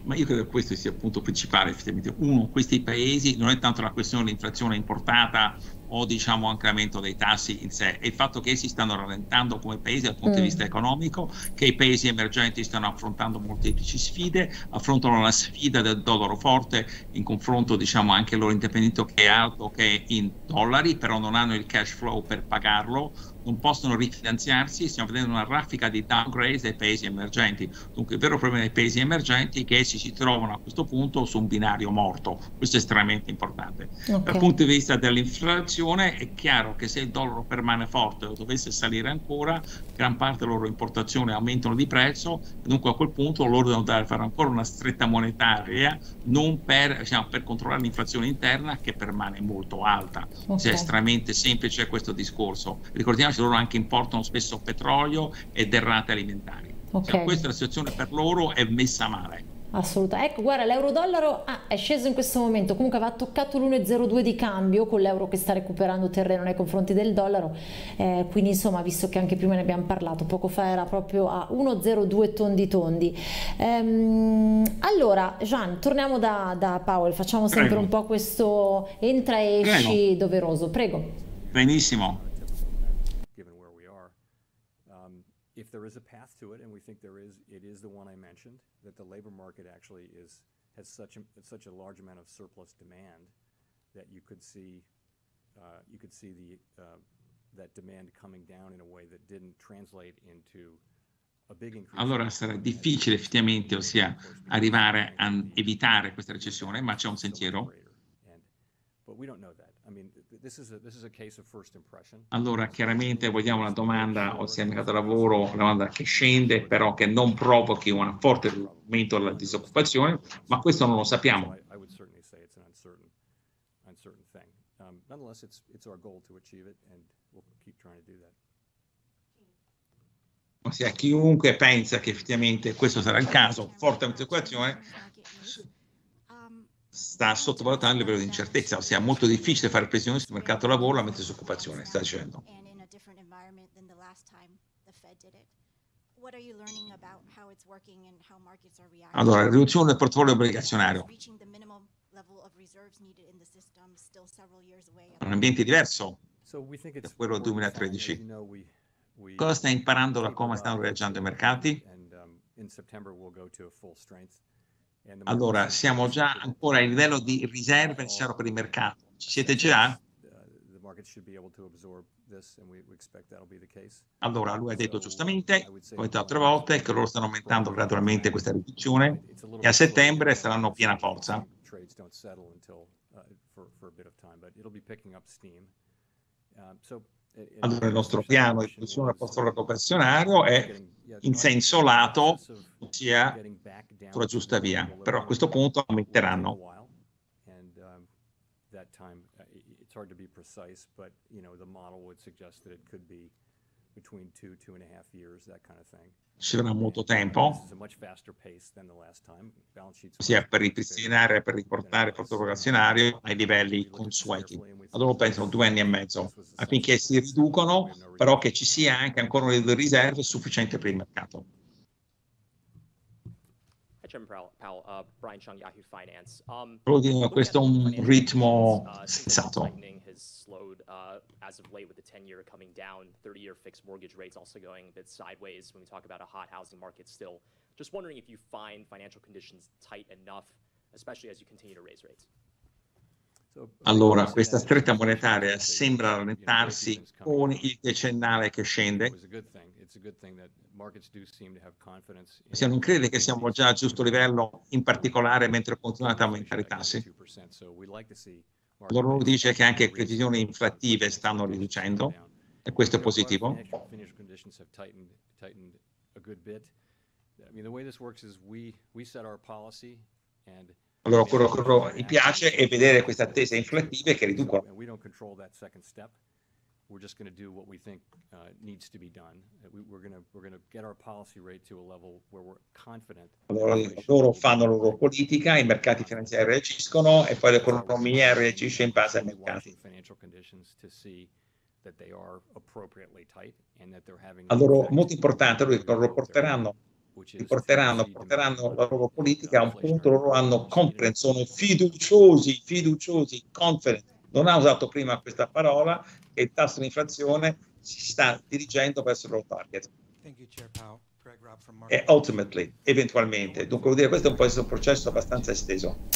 Ma io credo che questo sia il punto principale effettivamente. Uno, questi paesi non è tanto la questione dell'inflazione importata o diciamo incremento dei tassi in sé, è il fatto che essi stanno rallentando come paesi dal punto mm. di vista economico, che i paesi emergenti stanno affrontando molteplici sfide, affrontano la sfida del dollaro forte in confronto diciamo anche il loro indipendente che è alto che è in dollari, però non hanno il cash flow per pagarlo, non possono rifinanziarsi, stiamo vedendo una raffica di downgrade dei paesi emergenti. Dunque il vero problema dei paesi emergenti è che essi si trovano a questo punto su un binario morto, questo è estremamente importante. Okay. Dal punto di vista dell'inflazione è chiaro che se il dollaro permane forte o dovesse salire ancora, gran parte delle loro importazioni aumentano di prezzo, dunque a quel punto loro devono fare ancora una stretta monetaria non per, diciamo, per controllare l'inflazione interna che permane molto alta. Okay. Cioè, è estremamente semplice questo discorso. Ricordiamo ricordiamoci loro anche importano spesso petrolio e derrate alimentari. Okay. Cioè, questa la situazione per loro è messa male. Assolutamente. Ecco, guarda, l'euro-dollaro ah, è sceso in questo momento, comunque aveva toccato l'1,02 di cambio con l'euro che sta recuperando terreno nei confronti del dollaro, eh, quindi insomma, visto che anche prima ne abbiamo parlato, poco fa era proprio a 1,02 tondi tondi. Ehm, allora, Gian, torniamo da, da Powell, facciamo sempre Prego. un po' questo entra e esci Prego. doveroso. Prego. Benissimo. There is a path to it, and we think there is, it is the one I mentioned, that the labor market actually is has such a, such a large amount of surplus demand that you could see uh, you could see the uh, that demand coming down in a way that didn't translate into a big. allora sarà difficile effettivamente, ossia arrivare a evitare questa recessione, ma c'è un sentiero. but we don't know that. I mean, th- this is a, this is a case of first impression. Allora, chiaramente vogliamo una domanda, ossia il mercato del lavoro, una domanda che scende, però che non provochi un forte aumento della disoccupazione, ma questo non lo sappiamo. Ossia, chiunque pensa che effettivamente questo sarà il caso, forte disoccupazione, sta sottovalutando il livello di incertezza, ossia è molto difficile fare pressioni sul mercato del lavoro, la disoccupazione, sta dicendo. Allora, riduzione del portafoglio obbligazionario, un ambiente diverso da quello del important to find, as 2013. you know, we- we Cosa sta imparando da tapered come stanno reagendo i mercati? Allora, siamo già ancora a livello di riserve necessario per il mercato. Ci siete già? Allora, lui ha detto giustamente, come detto altre volte, che loro stanno aumentando gradualmente questa riduzione e a settembre saranno piena forza. Allora, il nostro piano di riduzione del portafoglio obbligazionario è in senso to lato, ossia sulla giusta via. Però a questo punto aumenteranno. um, that time, uh, it's hard to be precise, but, you know, the model would suggest that it could be Ci vorrà molto And, tempo, This is a much faster pace than the last time. Balance sheets are ossia much per ripristinare per riportare il portafoglio obbligazionario ai livelli consueti. Allora pensano due anni e mezzo affinché si riducano, però che ci sia anche ancora di riserve sufficiente per il mercato. Chairman Powell. Uh, Brian Chung, Yahoo Finance. Um, looking questo è un ritmo uh, sensato. has slowed uh, as of late with the 10-year coming down, 30-year fixed mortgage rates also going a bit sideways when we talk about a hot housing market still. Just wondering if you find financial conditions tight enough, especially as you continue to raise rates. Allora, questa stretta monetaria sembra rallentarsi con il decennale che scende. Se non crede che siamo già a giusto livello, in particolare mentre continuate a aumentare i tassi. 2%, so we'd like to see market Allora lui rates dice che anche le previsioni inflattive stanno riducendo e questo è positivo. I mean, the way this works is we, we set our policy and. Allora quello che gli piace è vedere queste attese inflattive che riducono. We're just going to do what we think uh, needs to be done. Uh, we- We're going to, we're going to get our policy rate to a level where we're confident. Allora loro fanno la loro politica, i mercati finanziari reagiscono e poi l'economia reagisce in base ai mercati. financial conditions to see that they are appropriately tight and that they're having. Allora molto importante, loro porteranno porteranno, porteranno la loro politica a un punto, loro hanno confidence, sono fiduciosi, fiduciosi, confident. Non ha usato prima questa parola che il tasso di inflazione si sta dirigendo verso il loro target. Thank you, Chair Powell. Greg Robb from E ultimately, eventualmente. Dunque vuol dire questo è un processo abbastanza esteso.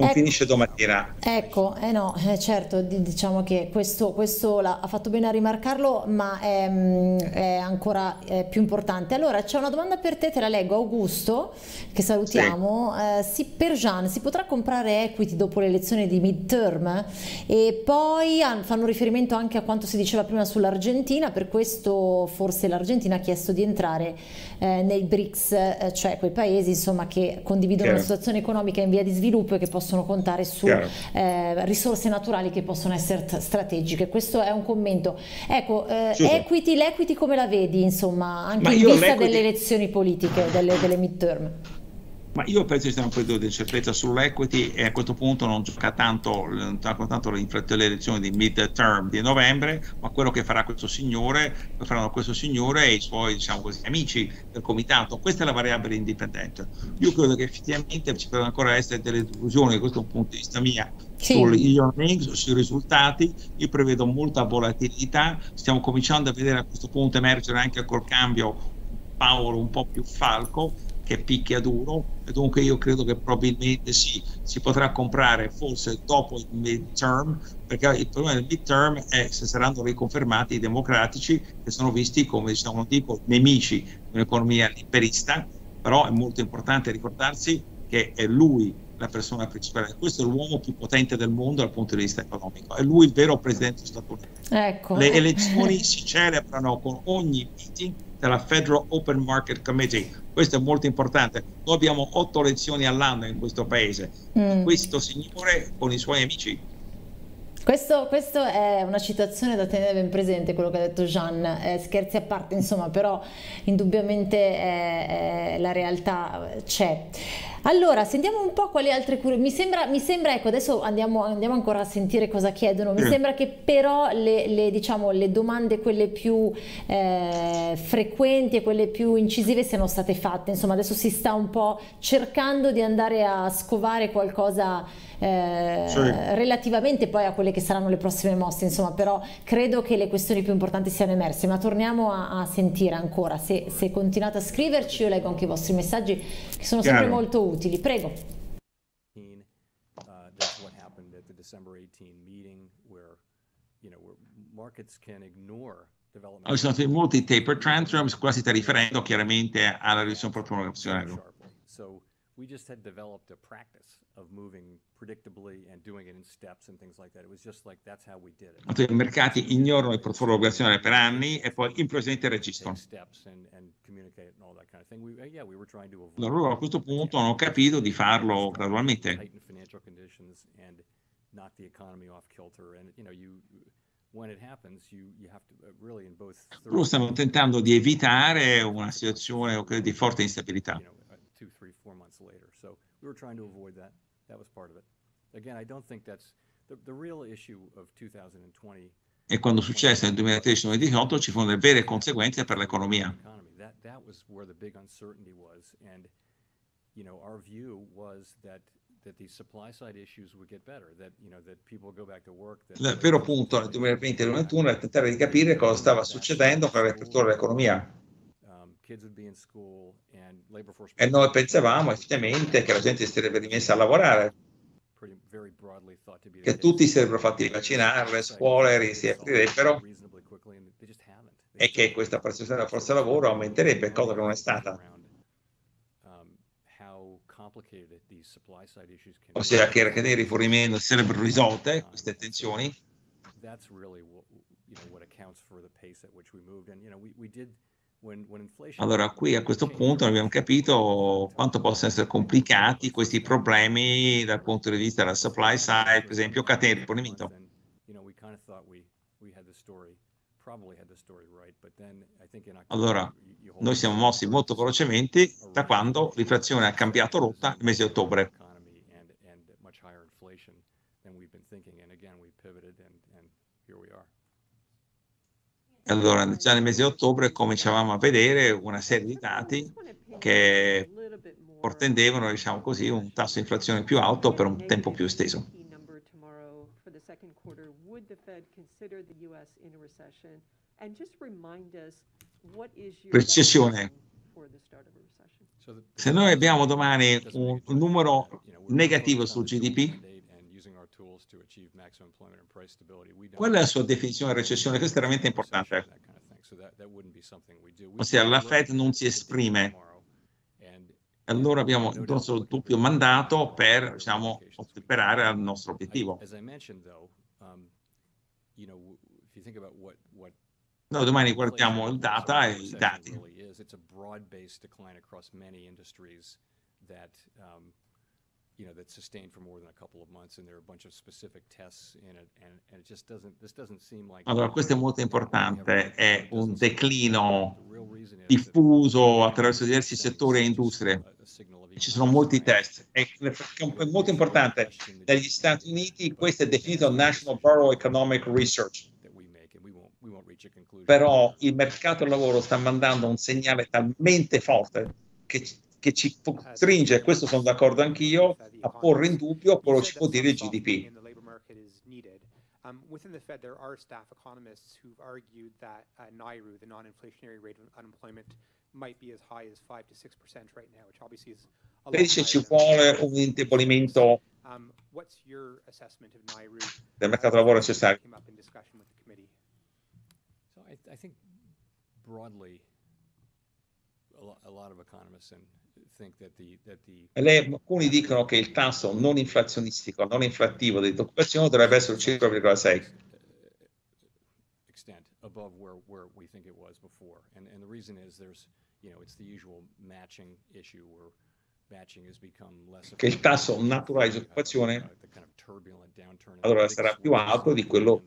Non Ecco. finisce domattina. Ecco, eh no, eh, certo, di- diciamo che questo, questo ha fatto bene a rimarcarlo, ma è, mm, è ancora eh, più importante. Allora, c'è una domanda per te, te la leggo, Augusto, che salutiamo. Eh, si- per Jean, si potrà comprare equity dopo le elezioni di midterm? E poi fanno riferimento anche a quanto si diceva prima sull'Argentina, per questo forse l'Argentina ha chiesto di entrare eh, nei BRICS, eh, cioè quei paesi insomma, che condividono una Chiaro. situazione economica in via di sviluppo e che possono contare su eh, risorse naturali che possono essere strategiche. Questo è un commento. Ecco, eh, equity, l'equity come la vedi, insomma, anche Ma in vista delle elezioni politiche, delle, delle midterm? Ma io penso che sia un periodo di incertezza sull'equity e a questo punto non gioca tanto, non gioca tanto le elezioni di mid-term di novembre, ma quello che farà questo signore, lo faranno questo signore e i suoi diciamo così, amici del comitato. Questa è la variabile indipendente. Io credo che effettivamente ci possono ancora essere delle delusioni, questo è un punto di vista mia, Sì. sugli earnings, sui risultati. Io prevedo molta volatilità, stiamo cominciando a vedere a questo punto emergere anche col cambio Paolo un po' più falco che picchia duro e dunque io credo che probabilmente sì, si potrà comprare forse dopo il midterm perché il problema del midterm è se saranno riconfermati i democratici che sono visti come diciamo dico nemici di un'economia liberista però è molto importante ricordarsi che è lui la persona principale, questo è l'uomo più potente del mondo dal punto di vista economico, è lui il vero presidente Uniti. Ecco. Le elezioni si celebrano con ogni meeting della Federal Open Market Committee. Questo è molto importante. Noi abbiamo otto elezioni all'anno in questo paese. Mm. Questo signore con i suoi amici questo, questo, è una citazione da tenere ben presente, quello che ha detto Jean, eh, scherzi a parte, insomma, però indubbiamente eh, eh, la realtà c'è. Allora, sentiamo un po' quali altre cure. Mi sembra, mi sembra ecco, adesso andiamo, andiamo, ancora a sentire cosa chiedono. Mi mm. sembra che però le, le, diciamo, le domande, quelle più eh, frequenti e quelle più incisive siano state fatte. Insomma, adesso si sta un po' cercando di andare a scovare qualcosa eh, sì. relativamente poi a quelle che saranno le prossime mosse, insomma, però credo che le questioni più importanti siano emerse, ma torniamo a, a sentire ancora, se, se, continuate a scriverci, io leggo anche i vostri messaggi che sono Chiaro. sempre molto utili, prego. Ci sono stati molti taper tantrums, qua si sta riferendo chiaramente alla riduzione proporzionale. We just had developed a practice of moving predictably and doing it in steps and things like that. It was just like that's how we did it. I mercati ignorano il portafoglio obbligazionario per anni e poi improvvisamente registrano. Allora a questo punto hanno capito di farlo gradualmente. Loro stanno tentando di evitare una situazione di forte instabilità. Two, three, four months later. So we were trying to avoid that. That was part of it. Again, I don't think that's the, the real issue of 2020. E quando successe nel 2013-2018 ci furono delle vere conseguenze per l'economia. That, that was where the big uncertainty was. And, you know, our view was that that these supply side issues would get better, that, you know, that people go back to work. That, Il vero punto nel 2020 e 2021 è tentare di capire cosa stava succedendo per l'apertura dell'economia. E noi pensavamo effettivamente che la gente sarebbe rimessa a lavorare, che tutti sarebbero fatti vaccinare, le scuole si aprirebbero e che questa pressione della forza lavoro aumenterebbe, cosa che non è stata. Ossia che le catene di rifornimento sarebbero risolte queste tensioni. Allora, qui a questo punto abbiamo capito quanto possono essere complicati questi problemi dal punto di vista della supply side, per esempio catene di rifornimento. Allora, noi siamo mossi molto velocemente da quando l'inflazione ha cambiato rotta il mese di ottobre. Allora, già nel mese di ottobre cominciavamo a vedere una serie di dati che portendevano, diciamo così, un tasso di inflazione più alto per un tempo più esteso. Recessione. Se noi abbiamo domani un, numero negativo sul GDP, qual è la sua definizione di recessione? Questo è veramente importante. Ossia, la Fed non si esprime. Allora abbiamo il nostro doppio mandato per, diciamo, ottemperare al nostro obiettivo. Noi domani guardiamo il data e i dati. You know, that's sustained for more than a couple of months, and there are a bunch of specific tests in it, and, and it just doesn't, this doesn't seem like... Allora, questo è molto importante, è un declino diffuso attraverso diversi settori e industrie. Ci sono molti test. È, è molto importante, dagli Stati Uniti questo è definito National Bureau Economic Research. Però il mercato del lavoro sta mandando un segnale talmente forte che che ci costringe, e questo sono d'accordo anch'io, a porre in dubbio quello che ci può dire il GDP. Um, within the Fed, there are staff economists who've argued that uh, NIRU, the non-inflationary rate of unemployment, might be as high as 5 to 6 right now, which obviously is a lot Dice ci vuole un indebolimento um, what's your assessment of NIRU, del mercato del lavoro necessario. So I, I think broadly, E lei, alcuni dicono che il tasso non inflazionistico, non inflattivo dell'occupazione dovrebbe essere il 5,6. extent above where, where we think it was before. And, and the reason is there's, you know, it's the usual matching issue where. Che il tasso naturale di disoccupazione allora sarà più alto di quello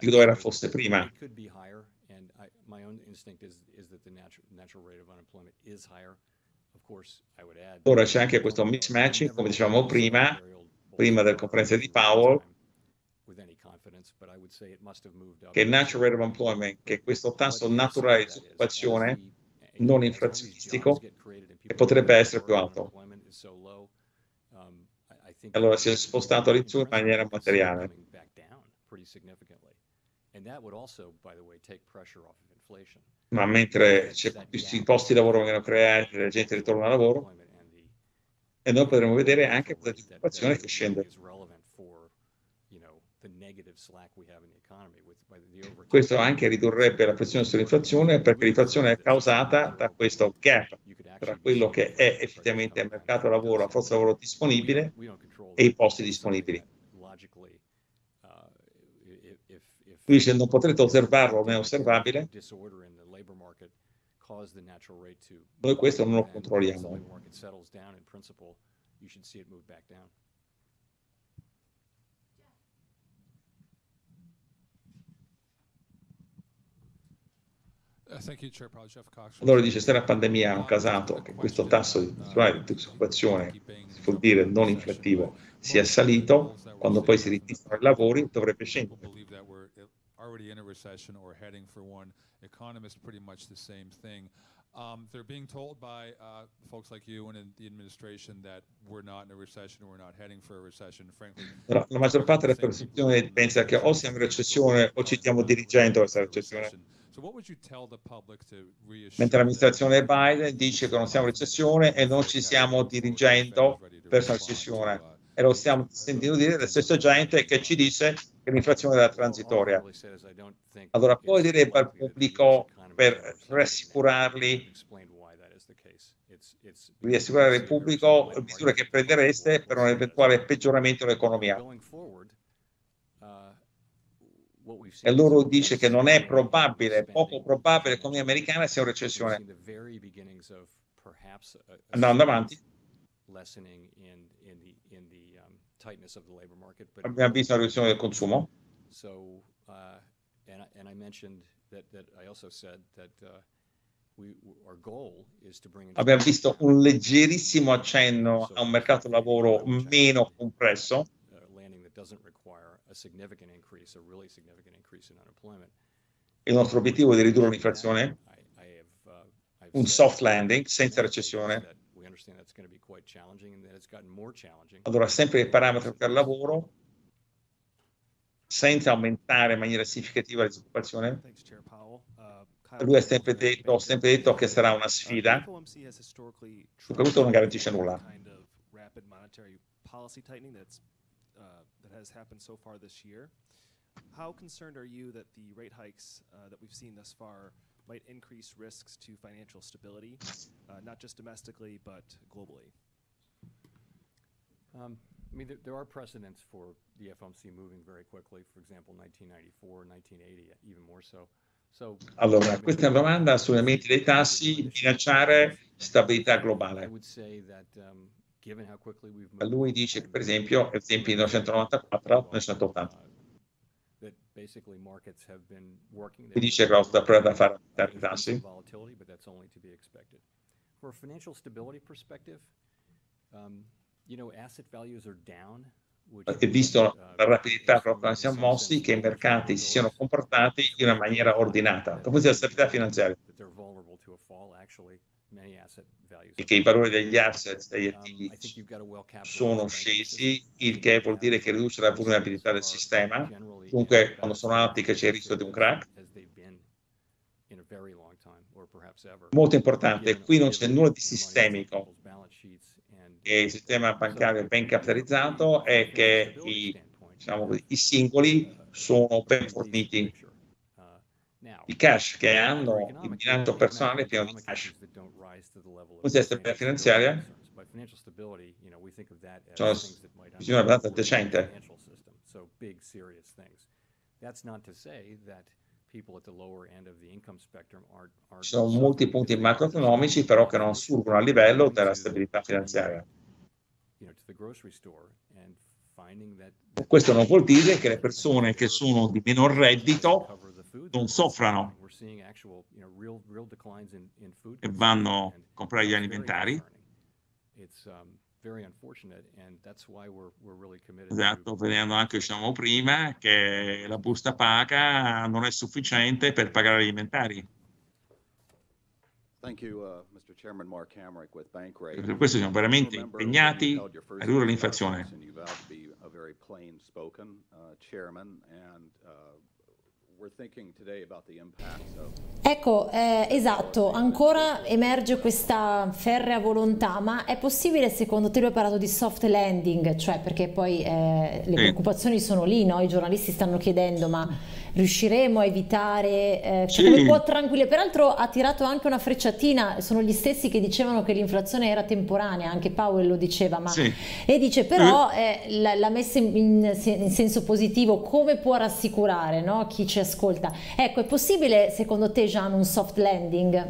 di dove era fosse prima. And I, my own instinct is, is that the natural, natural rate of unemployment is higher. Of course, I would add. Ora c'è anche questo mismatching, come dicevamo prima, prima della conferenza di Powell, che il natural rate of employment, che è questo tasso naturale di disoccupazione non inflazionistico, che potrebbe essere più alto. E allora si è spostato all'insù in maniera materiale. Ma mentre questi posti di lavoro vengono creati, la gente ritorna al lavoro, e noi potremo vedere anche questa disoccupazione che scende. Questo anche ridurrebbe la pressione sull'inflazione perché l'inflazione è causata da questo gap tra quello che è effettivamente il mercato lavoro, la forza lavoro disponibile e i posti disponibili. logically, uh, if, if, if Lui dice non potrete osservarlo, non è osservabile, noi questo non lo controlliamo. labor market settles down in principle, you should see it move back down. Uh. Allora dice se la pandemia ha causato che questo tasso di di disoccupazione, si vuol dire non inflattivo, sia salito, quando poi si ripristinano i lavori dovrebbe scendere. Already in a recession or heading for one. Economists pretty much the same thing. Um, they're being told by uh, folks like you and in the administration that we're not in a recession, or we're not heading for a recession. Frankly, La, la maggior parte della percezione pensa che o siamo in recessione o ci stiamo dirigendo verso la recessione, so what would you tell the public to reassure mentre l'amministrazione Biden dice che non siamo in recessione e non ci stiamo dirigendo verso la recessione. E lo stiamo sentendo dire dalla stessa gente che ci dice che l'inflazione era transitoria. Allora poi direbbe al pubblico per rassicurarli, di assicurare il pubblico le misure che prendereste per un eventuale peggioramento dell'economia. E loro dice che non è probabile, poco probabile che l'economia americana sia in recessione. Andando avanti, tightness of the labor market. But abbiamo visto una riduzione del consumo. So, uh, and, I- and I mentioned that, that I also said that uh, we, our goal is to bring. Abbiamo visto un leggerissimo accenno a un mercato lavoro meno compresso, uh, landing that doesn't require a significant increase, a really significant increase in unemployment. il nostro obiettivo è di ridurre l'inflazione, I, I have, uh, I've un said soft landing senza recessione. that we understand that's going to be quite challenging and that it's gotten more challenging. Allora, sempre il parametro per lavoro, senza aumentare in maniera significativa la disoccupazione. Thanks, Chair Powell. Uh, Lui ha sempre detto, ha sempre detto che sarà una sfida, historically Dunque, questo non garantisce nulla. kind of rapid monetary policy tightening that's uh, that has happened so far this year. How concerned are you that the rate hikes uh, that we've seen thus far might increase risks to financial stability, uh, not just domestically, but globally? Um, I mean, there, there, are precedents for the FOMC moving very quickly. For example, 1994, 1980, even more so. so allora, questa è una domanda sull'aumento dei tassi, minacciare stabilità globale. Lui dice che, per esempio, esempio 1994-1980. Lui dice che la sta provando a fare i tassi. Volatility, but that's only to be expected. For a financial stability perspective, um, you know, asset values are down. E visto uh, la rapidità con la quale siamo mossi, che i mercati si siano comportati in una maniera ordinata, vista della stabilità finanziaria, e che i valori degli asset, degli Um, attivi sono scesi, il che vuol dire che riduce la vulnerabilità del sistema. Dunque, quando sono alti che c'è il rischio di un crack. Molto importante, qui non c'è nulla di sistemico. e il sistema bancario è ben capitalizzato e che i, diciamo i singoli sono ben forniti. Di cash che hanno, il bilancio personale pieno di cash. Cos'è stabilità finanziaria? Cioè, bisogna abbastanza decente. Ci sono molti punti macroeconomici però che non surgono a livello della stabilità finanziaria. Questo non vuol dire che le persone che sono di minor reddito non soffrano e vanno a comprare gli alimentari. Esatto, vedendo anche diciamo prima che la busta paga non è sufficiente per pagare gli alimentari. Per questo siamo veramente impegnati a ridurre l'inflazione. Uh, uh, Ecco, eh, esatto, ancora emerge questa ferrea volontà, ma è possibile secondo te, lui ha parlato di soft landing, cioè perché poi eh, le preoccupazioni sono lì, no? i giornalisti stanno chiedendo ma riusciremo a evitare, eh, cioè, Sì. come può tranquillizzare, peraltro ha tirato anche una frecciatina, sono gli stessi che dicevano che l'inflazione era temporanea, anche Powell lo diceva, ma Sì. e dice però eh, la, la messa in, in- in senso positivo, come può rassicurare no, chi ci ascolta? Ecco, è possibile secondo te Gian un soft landing?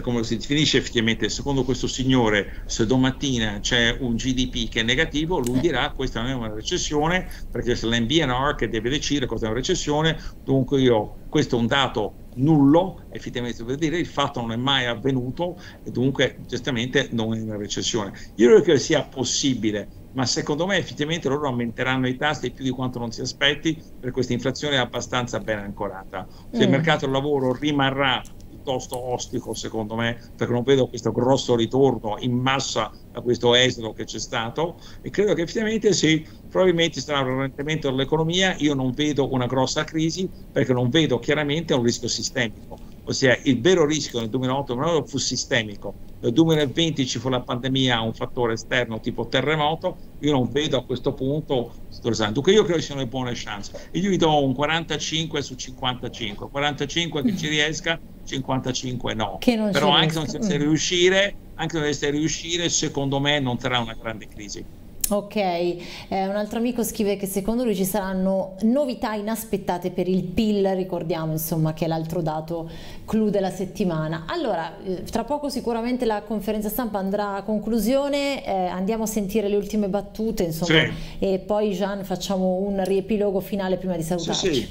Come si definisce effettivamente, secondo questo signore, se domattina c'è un GDP che è negativo, lui dirà questa non è una recessione, perché se l'NBNR che deve decidere cosa è una recessione, dunque io, questo è un dato nullo, effettivamente vuol dire il fatto non è mai avvenuto e dunque giustamente non è una recessione. Io credo che sia possibile, ma secondo me effettivamente loro aumenteranno i tassi più di quanto non si aspetti per questa inflazione abbastanza ben ancorata. Se il Mm. mercato del lavoro rimarrà piuttosto ostico secondo me perché non vedo questo grosso ritorno in massa da questo esodo che c'è stato. E credo che effettivamente sì, probabilmente sarà un rallentamento dell'economia, io non vedo una grossa crisi perché non vedo chiaramente un rischio sistemico, ossia il vero rischio nel 2008 fu sistemico, nel 2020 ci fu la pandemia, un fattore esterno tipo terremoto, io non vedo a questo punto Dunque io credo che siano le buone chance. E io gli do un 45 su 55, 45 che ci riesca, 55 no. Che non ci Però anche se Mm. riuscire, anche se dovesse riuscire, secondo me non sarà una grande crisi. Ok, eh, un altro amico scrive che secondo lui ci saranno novità inaspettate per il PIL, ricordiamo insomma che è l'altro dato clou della settimana. Allora, eh, tra poco sicuramente la conferenza stampa andrà a conclusione, eh, andiamo a sentire le ultime battute insomma Sì. e poi Gian facciamo un riepilogo finale prima di Sì, salutarci. sì.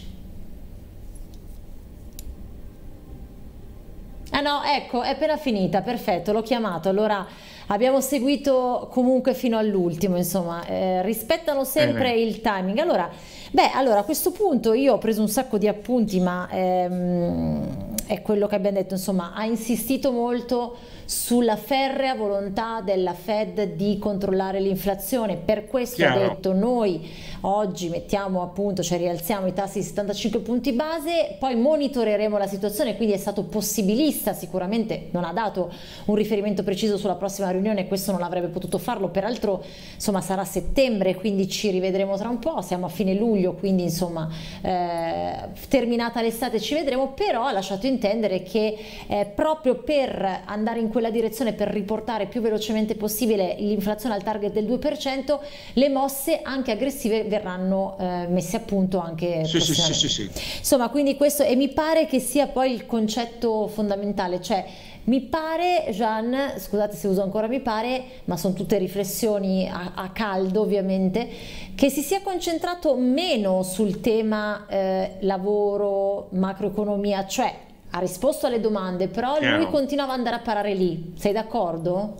Ah no, ecco, è appena finita, perfetto, l'ho chiamato. Allora abbiamo seguito comunque fino all'ultimo, insomma, eh, rispettano sempre Bene. il timing. Allora, beh, allora a questo punto io ho preso un sacco di appunti, ma ehm, è quello che abbiamo detto, insomma, ha insistito molto sulla ferrea volontà della Fed di controllare l'inflazione. Per questo ha Chiaro. detto noi oggi mettiamo appunto, cioè rialziamo i tassi di 75 punti base, poi monitoreremo la situazione, quindi è stato possibilista, sicuramente non ha dato un riferimento preciso sulla prossima riunione, questo non avrebbe potuto farlo, peraltro insomma sarà settembre, quindi ci rivedremo tra un po', siamo a fine luglio, quindi insomma eh, terminata l'estate ci vedremo, però ha lasciato intendere che eh, proprio per andare in quella direzione, per riportare più velocemente possibile l'inflazione al target del 2%, le mosse anche aggressive verranno eh, messe a punto anche Sì, sì, sì, sì. Insomma, quindi questo e mi pare che sia poi il concetto fondamentale, cioè mi pare, Jean, scusate se uso ancora mi pare, ma sono tutte riflessioni a, a caldo ovviamente, che si sia concentrato meno sul tema eh, lavoro, macroeconomia, cioè ha risposto alle domande, però lui Chiaro. continuava ad andare a parare lì. Sei d'accordo?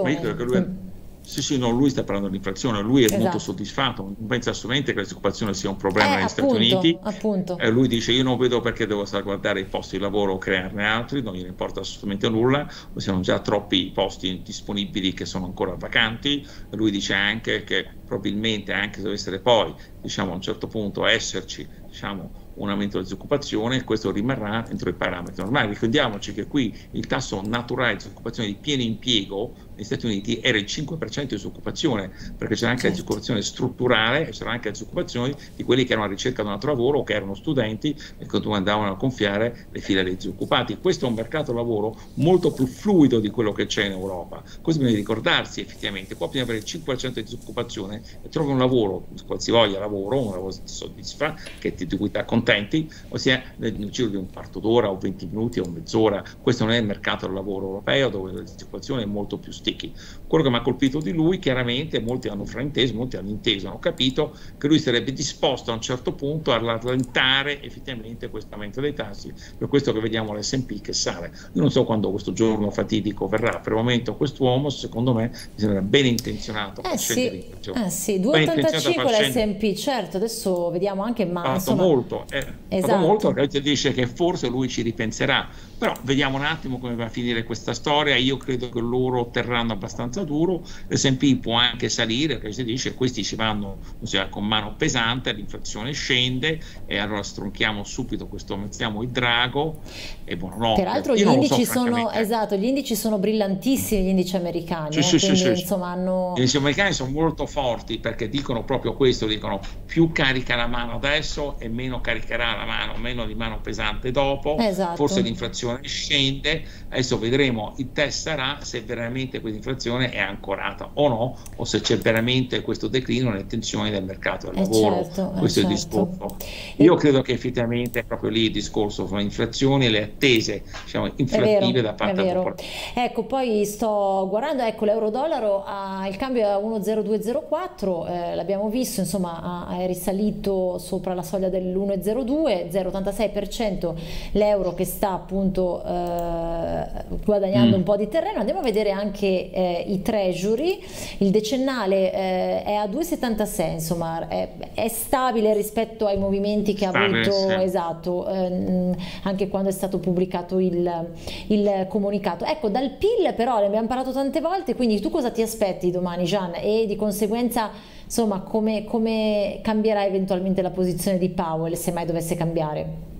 Ma All'inflazione? io credo che lui, sì, sì, no, lui sta parlando dell'inflazione, lui è Esatto. molto soddisfatto, non pensa assolutamente che la disoccupazione sia un problema Eh, negli Stati appunto, Uniti. appunto. E lui dice io non vedo perché devo salvaguardare i posti di lavoro o crearne altri, non gliene importa assolutamente nulla, ci sono già troppi posti disponibili che sono ancora vacanti. Lui dice anche che probabilmente anche se dovesse poi diciamo, a un certo punto esserci diciamo, un aumento della disoccupazione, questo rimarrà entro i parametri normali. Ricordiamoci che qui il tasso naturale di disoccupazione di pieno impiego negli Stati Uniti era il 5% di disoccupazione, perché c'era anche Certo. la disoccupazione strutturale e c'era anche la disoccupazione di quelli che erano a ricerca di un altro lavoro o che erano studenti e che andavano a gonfiare le file dei disoccupati. Questo è un mercato lavoro molto più fluido di quello che c'è in Europa. Questo bisogna ricordarsi effettivamente. Qua bisogna avere il 5% di disoccupazione e trovi un lavoro, qualsivoglia lavoro, un lavoro che ti soddisfa, che ti, di cui ti accontenti, ossia nel giro di un quarto d'ora o 20 minuti o mezz'ora. Questo non è il mercato del lavoro europeo dove la disoccupazione è molto più sticky. Quello che mi ha colpito di lui, chiaramente, molti hanno frainteso, molti hanno inteso, hanno capito che lui sarebbe disposto a un certo punto a rallentare effettivamente questo aumento dei tassi, per questo che vediamo l'S&P che sale. Io non so quando questo giorno fatidico verrà, per il momento quest'uomo, secondo me, sembra ben intenzionato Eh sì, inflazione. eh sì, Ben intenzionato a 2,85 far scendere- l'S&P, certo, adesso vediamo anche, ma ha fatto insomma... molto, eh, ha fatto Esatto. molto, perché dice che forse lui ci ripenserà. Però vediamo un attimo come va a finire questa storia. Io credo che loro terranno abbastanza duro. L'S&P può anche salire, perché si dice questi ci vanno ossia, con mano pesante, l'inflazione scende e allora stronchiamo subito questo, mettiamo il drago e buonanotte. Peraltro gli indici so, sono, esatto, gli indici sono brillantissimi, gli indici americani, Sì, eh, sì, quindi sì, insomma hanno... Gli americani sono molto forti perché dicono proprio questo, dicono più carica la mano adesso e meno caricherà la mano, meno di mano pesante dopo, Esatto. forse l'inflazione scende, adesso vedremo il test sarà se veramente questa inflazione è ancorata o no, o se c'è veramente questo declino nelle tensioni del mercato del Eh, lavoro, certo, eh, questo è il certo. discorso. Io credo che effettivamente è proprio lì il discorso sulle inflazioni e le attese diciamo, inflattive vero, da parte vero. popolazione. Ecco, poi sto guardando, ecco l'euro-dollaro, ha- il cambio a 1,0204, eh, l'abbiamo visto, insomma è risalito sopra la soglia dell'1,02, 0,86% l'euro che sta appunto eh, guadagnando Mm. un po' di terreno. Andiamo a vedere anche eh, i treasury, il decennale eh, è a 2,76, insomma è, è stabile rispetto ai movimenti che ha Stabile, avuto, sì. esatto, ehm, anche quando è stato pubblicato il, il comunicato. Ecco, dal PIL però ne abbiamo parlato tante volte, quindi tu cosa ti aspetti domani Gian? E di conseguenza insomma come, come cambierà eventualmente la posizione di Powell se mai dovesse cambiare?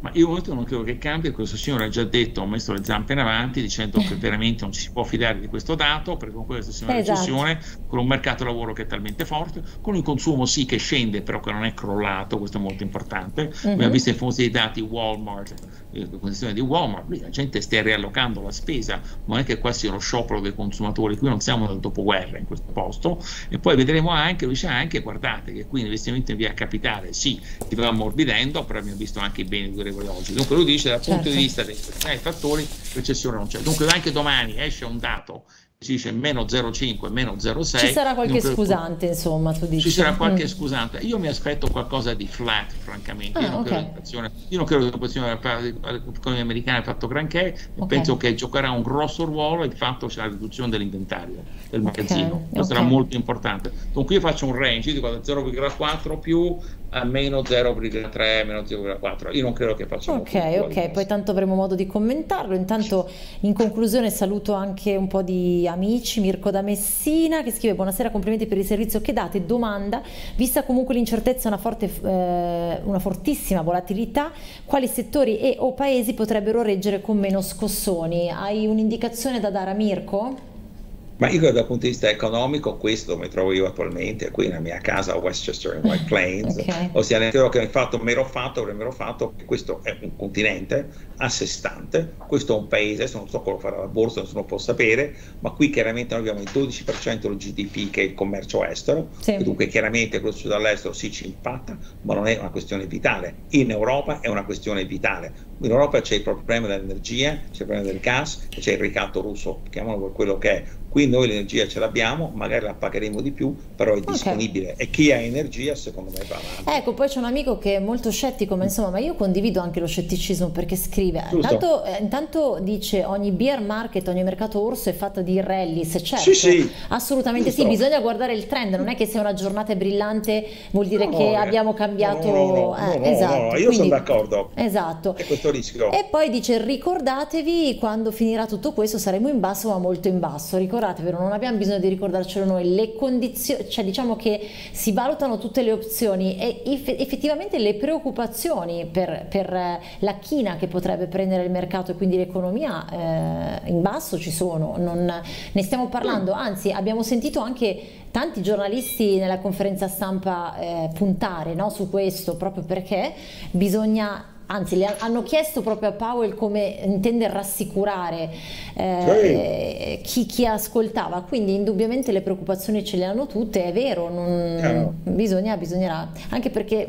Ma io molto non credo che cambi, questo signore ha già detto, ha messo le zampe in avanti dicendo che veramente non ci si può fidare di questo dato, perché con questa sia una Esatto. recessione, con un mercato lavoro che è talmente forte, con un consumo sì che scende, però che non è crollato, questo è molto importante. Mhm. Abbiamo visto i famosi dati Walmart, eh, le condizioni di Walmart, lì la gente sta riallocando la spesa, non è che qua sia uno sciopero dei consumatori, qui non siamo nel dopoguerra in questo posto, e poi vedremo anche, lui dice anche, guardate che qui l'investimento in via capitale sì, si va ammorbidendo, però abbiamo visto anche i beni durevoli oggi. Dunque lui dice dal punto Certo. di vista dei fattori, recessione non c'è. Dunque anche domani esce un dato ci dice meno 0,5, meno 0,6. Ci sarà qualche non credo- scusante insomma, tu dici? ci sarà qualche Mm. scusante. Io mi aspetto qualcosa di flat, francamente. io, Ah, non ok. credo che l'inflazione- io non credo che dell'economia americana abbia fatto granché. Ok. Penso che giocherà un grosso ruolo il fatto che c'è la riduzione dell'inventario del magazzino. Questo sarà molto importante. Dunque io faccio un range, io dico da 0,4 più a meno 0,3, meno 0,4. Io non credo che faccia molto Ok, ok, poi tanto avremo modo di commentarlo. Intanto in conclusione saluto anche un po' di amici, Mirko da Messina che scrive buonasera, complimenti per il servizio che date. Domanda, vista comunque l'incertezza e una, forte, eh, una fortissima volatilità, quali settori e o paesi potrebbero reggere con meno scossoni? Hai un'indicazione da dare a Mirko? Ma io dal punto di vista economico, questo mi trovo io attualmente qui nella mia casa a Westchester in White Plains, Ok. ossia nel che il fatto mero fatto, per mero fatto che questo è un continente a sé stante, questo è un paese, non so cosa farà la borsa, nessuno può sapere, ma qui chiaramente noi abbiamo il 12% del GDP che è il commercio estero, Sì. dunque chiaramente quello successo dall'estero sì ci impatta, ma non è una questione vitale. In Europa è una questione vitale. In Europa c'è il problema dell'energia, c'è il problema del gas, c'è il ricatto russo, chiamiamolo per quello che è. Qui noi l'energia ce l'abbiamo, magari la pagheremo di più, però è disponibile e chi ha energia secondo me va avanti. Ecco, poi c'è un amico che è molto scettico, ma insomma, ma io condivido anche lo scetticismo perché scrive, intanto, eh, intanto dice ogni bear market, ogni mercato orso è fatto di rallies, certo, Sì, sì. assolutamente sì, Giusto. bisogna guardare il trend, non è che se una giornata è brillante vuol dire No, che eh, abbiamo cambiato, no, no, no, eh, no, no, esatto, no, io quindi- sono d'accordo. Esatto. È questo rischio. E poi dice ricordatevi quando finirà tutto questo saremo in basso ma molto in basso, ricordatevi ricordatevelo, non abbiamo bisogno di ricordarcelo noi, le condizioni, cioè diciamo che si valutano tutte le opzioni e effettivamente le preoccupazioni per, per la china che potrebbe prendere il mercato e quindi l'economia eh, in basso ci sono, non, ne stiamo parlando, anzi abbiamo sentito anche tanti giornalisti nella conferenza stampa eh, puntare no, su questo proprio perché bisogna anzi le hanno chiesto proprio a Powell come intende rassicurare eh, chi, chi, ascoltava, quindi indubbiamente le preoccupazioni ce le hanno tutte, è vero, non, bisogna, bisognerà, anche perché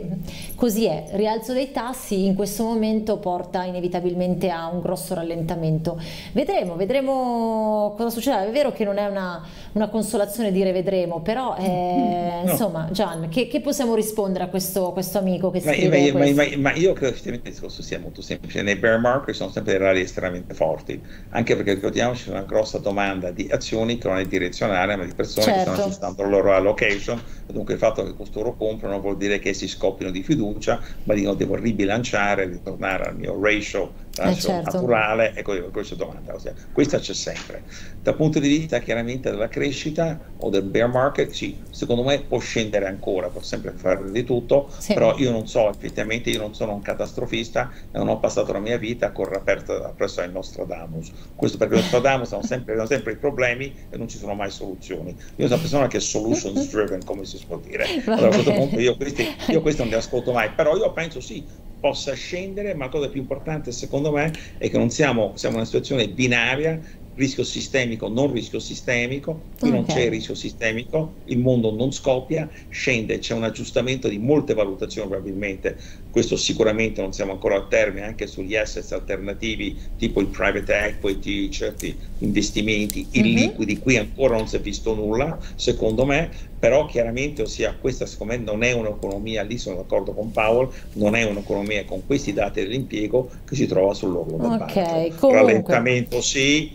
così è, rialzo dei tassi in questo momento porta inevitabilmente a un grosso rallentamento. Vedremo, vedremo cosa succederà, è vero che non è una, una consolazione dire vedremo, però eh, no. insomma Gian, che, che, possiamo rispondere a questo, questo amico che ma, scrive ma, ma, ma, io credo che il discorso sia molto semplice, nei bear market sono sempre dei rally estremamente forti, anche perché ricordiamoci c'è una grossa domanda di azioni che non è direzionale, ma di persone certo. che stanno certo. aggiustando la loro allocation, dunque il fatto che costoro comprano vuol dire che si scoppino di fiducia, ma dicono devo ribilanciare, ritornare al mio ratio eh certo. naturale e questa domanda. Ossia, questa c'è sempre. Dal punto di vista chiaramente della crescita o del bear market, sì, secondo me può scendere ancora, può sempre fare di tutto, sì. però io non so, effettivamente io non sono un catastrofista e non ho passato la mia vita a correre aperto presso il Nostradamus. Questo perché Nostradamus hanno sempre, sempre i problemi e non ci sono mai soluzioni. Io sono una persona che è solutions driven, come si può dire. Allora, a questo punto io questi, io questi non li ascolto mai, però io penso sì, possa scendere, ma la cosa più importante secondo me è che non siamo, siamo in una situazione binaria rischio sistemico, non rischio sistemico, qui okay. non c'è rischio sistemico, il mondo non scoppia, scende, c'è un aggiustamento di molte valutazioni probabilmente, questo sicuramente non siamo ancora al termine, anche sugli assets alternativi tipo il private equity, certi investimenti illiquidi, mm-hmm. qui ancora non si è visto nulla, secondo me, però chiaramente ossia questa secondo me non è un'economia, lì sono d'accordo con Powell, non è un'economia con questi dati dell'impiego che si trova sull'orlo del okay, Rallentamento sì,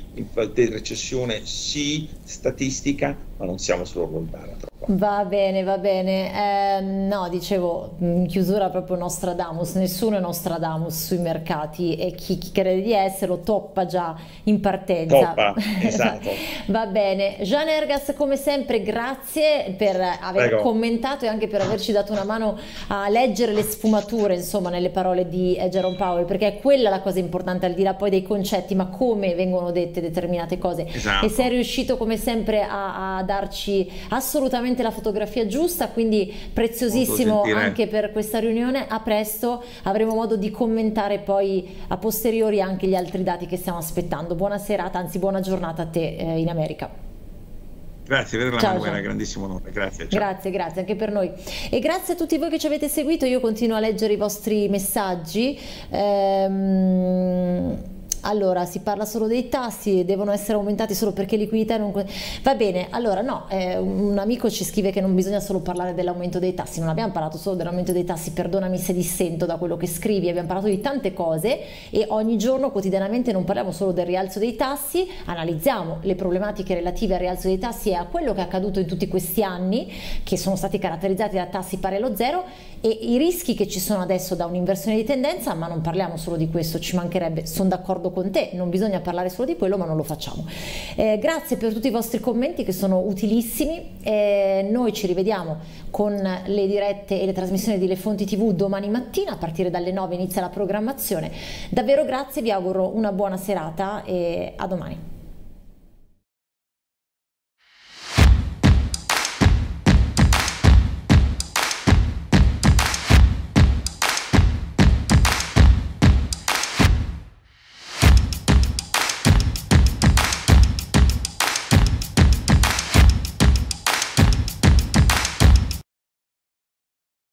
recessione sì, statistica, ma non siamo sull'orlo del baratro. Va bene, va bene. Eh, no, dicevo, in chiusura proprio Nostradamus, nessuno è Nostradamus sui mercati e chi, chi crede di esserlo toppa già in partenza. Toppa, esatto. va bene. Gian Ergas, come sempre, grazie per aver Prego. commentato e anche per averci dato una mano a leggere le sfumature, insomma, nelle parole di Jerome Powell, perché è quella la cosa importante, al di là poi dei concetti, ma come vengono dette determinate cose. Esatto. E sei riuscito, come sempre, a, a darci assolutamente la fotografia giusta, quindi preziosissimo anche per questa riunione. A presto, avremo modo di commentare poi a posteriori anche gli altri dati che stiamo aspettando. Buona serata, anzi buona giornata a te eh, in America. Grazie, vederla ciao, Manuela, grandissimo onore, grazie. Ciao. Grazie, grazie anche per noi. E grazie a tutti voi che ci avete seguito, io continuo a leggere i vostri messaggi. Ehm allora si parla solo dei tassi, devono essere aumentati solo perché liquidità non... Va bene, allora no, eh, un amico ci scrive che non bisogna solo parlare dell'aumento dei tassi, non abbiamo parlato solo dell'aumento dei tassi, perdonami se dissento da quello che scrivi, abbiamo parlato di tante cose e ogni giorno quotidianamente non parliamo solo del rialzo dei tassi, analizziamo le problematiche relative al rialzo dei tassi e a quello che è accaduto in tutti questi anni, che sono stati caratterizzati da tassi pari allo zero e i rischi che ci sono adesso da un'inversione di tendenza, ma non parliamo solo di questo, ci mancherebbe, sono d'accordo con te, non bisogna parlare solo di quello, ma non lo facciamo. Eh, grazie per tutti i vostri commenti che sono utilissimi, eh, noi ci rivediamo con le dirette e le trasmissioni di Le Fonti TV domani mattina, a partire dalle 9 inizia la programmazione. Davvero grazie, vi auguro una buona serata e a domani.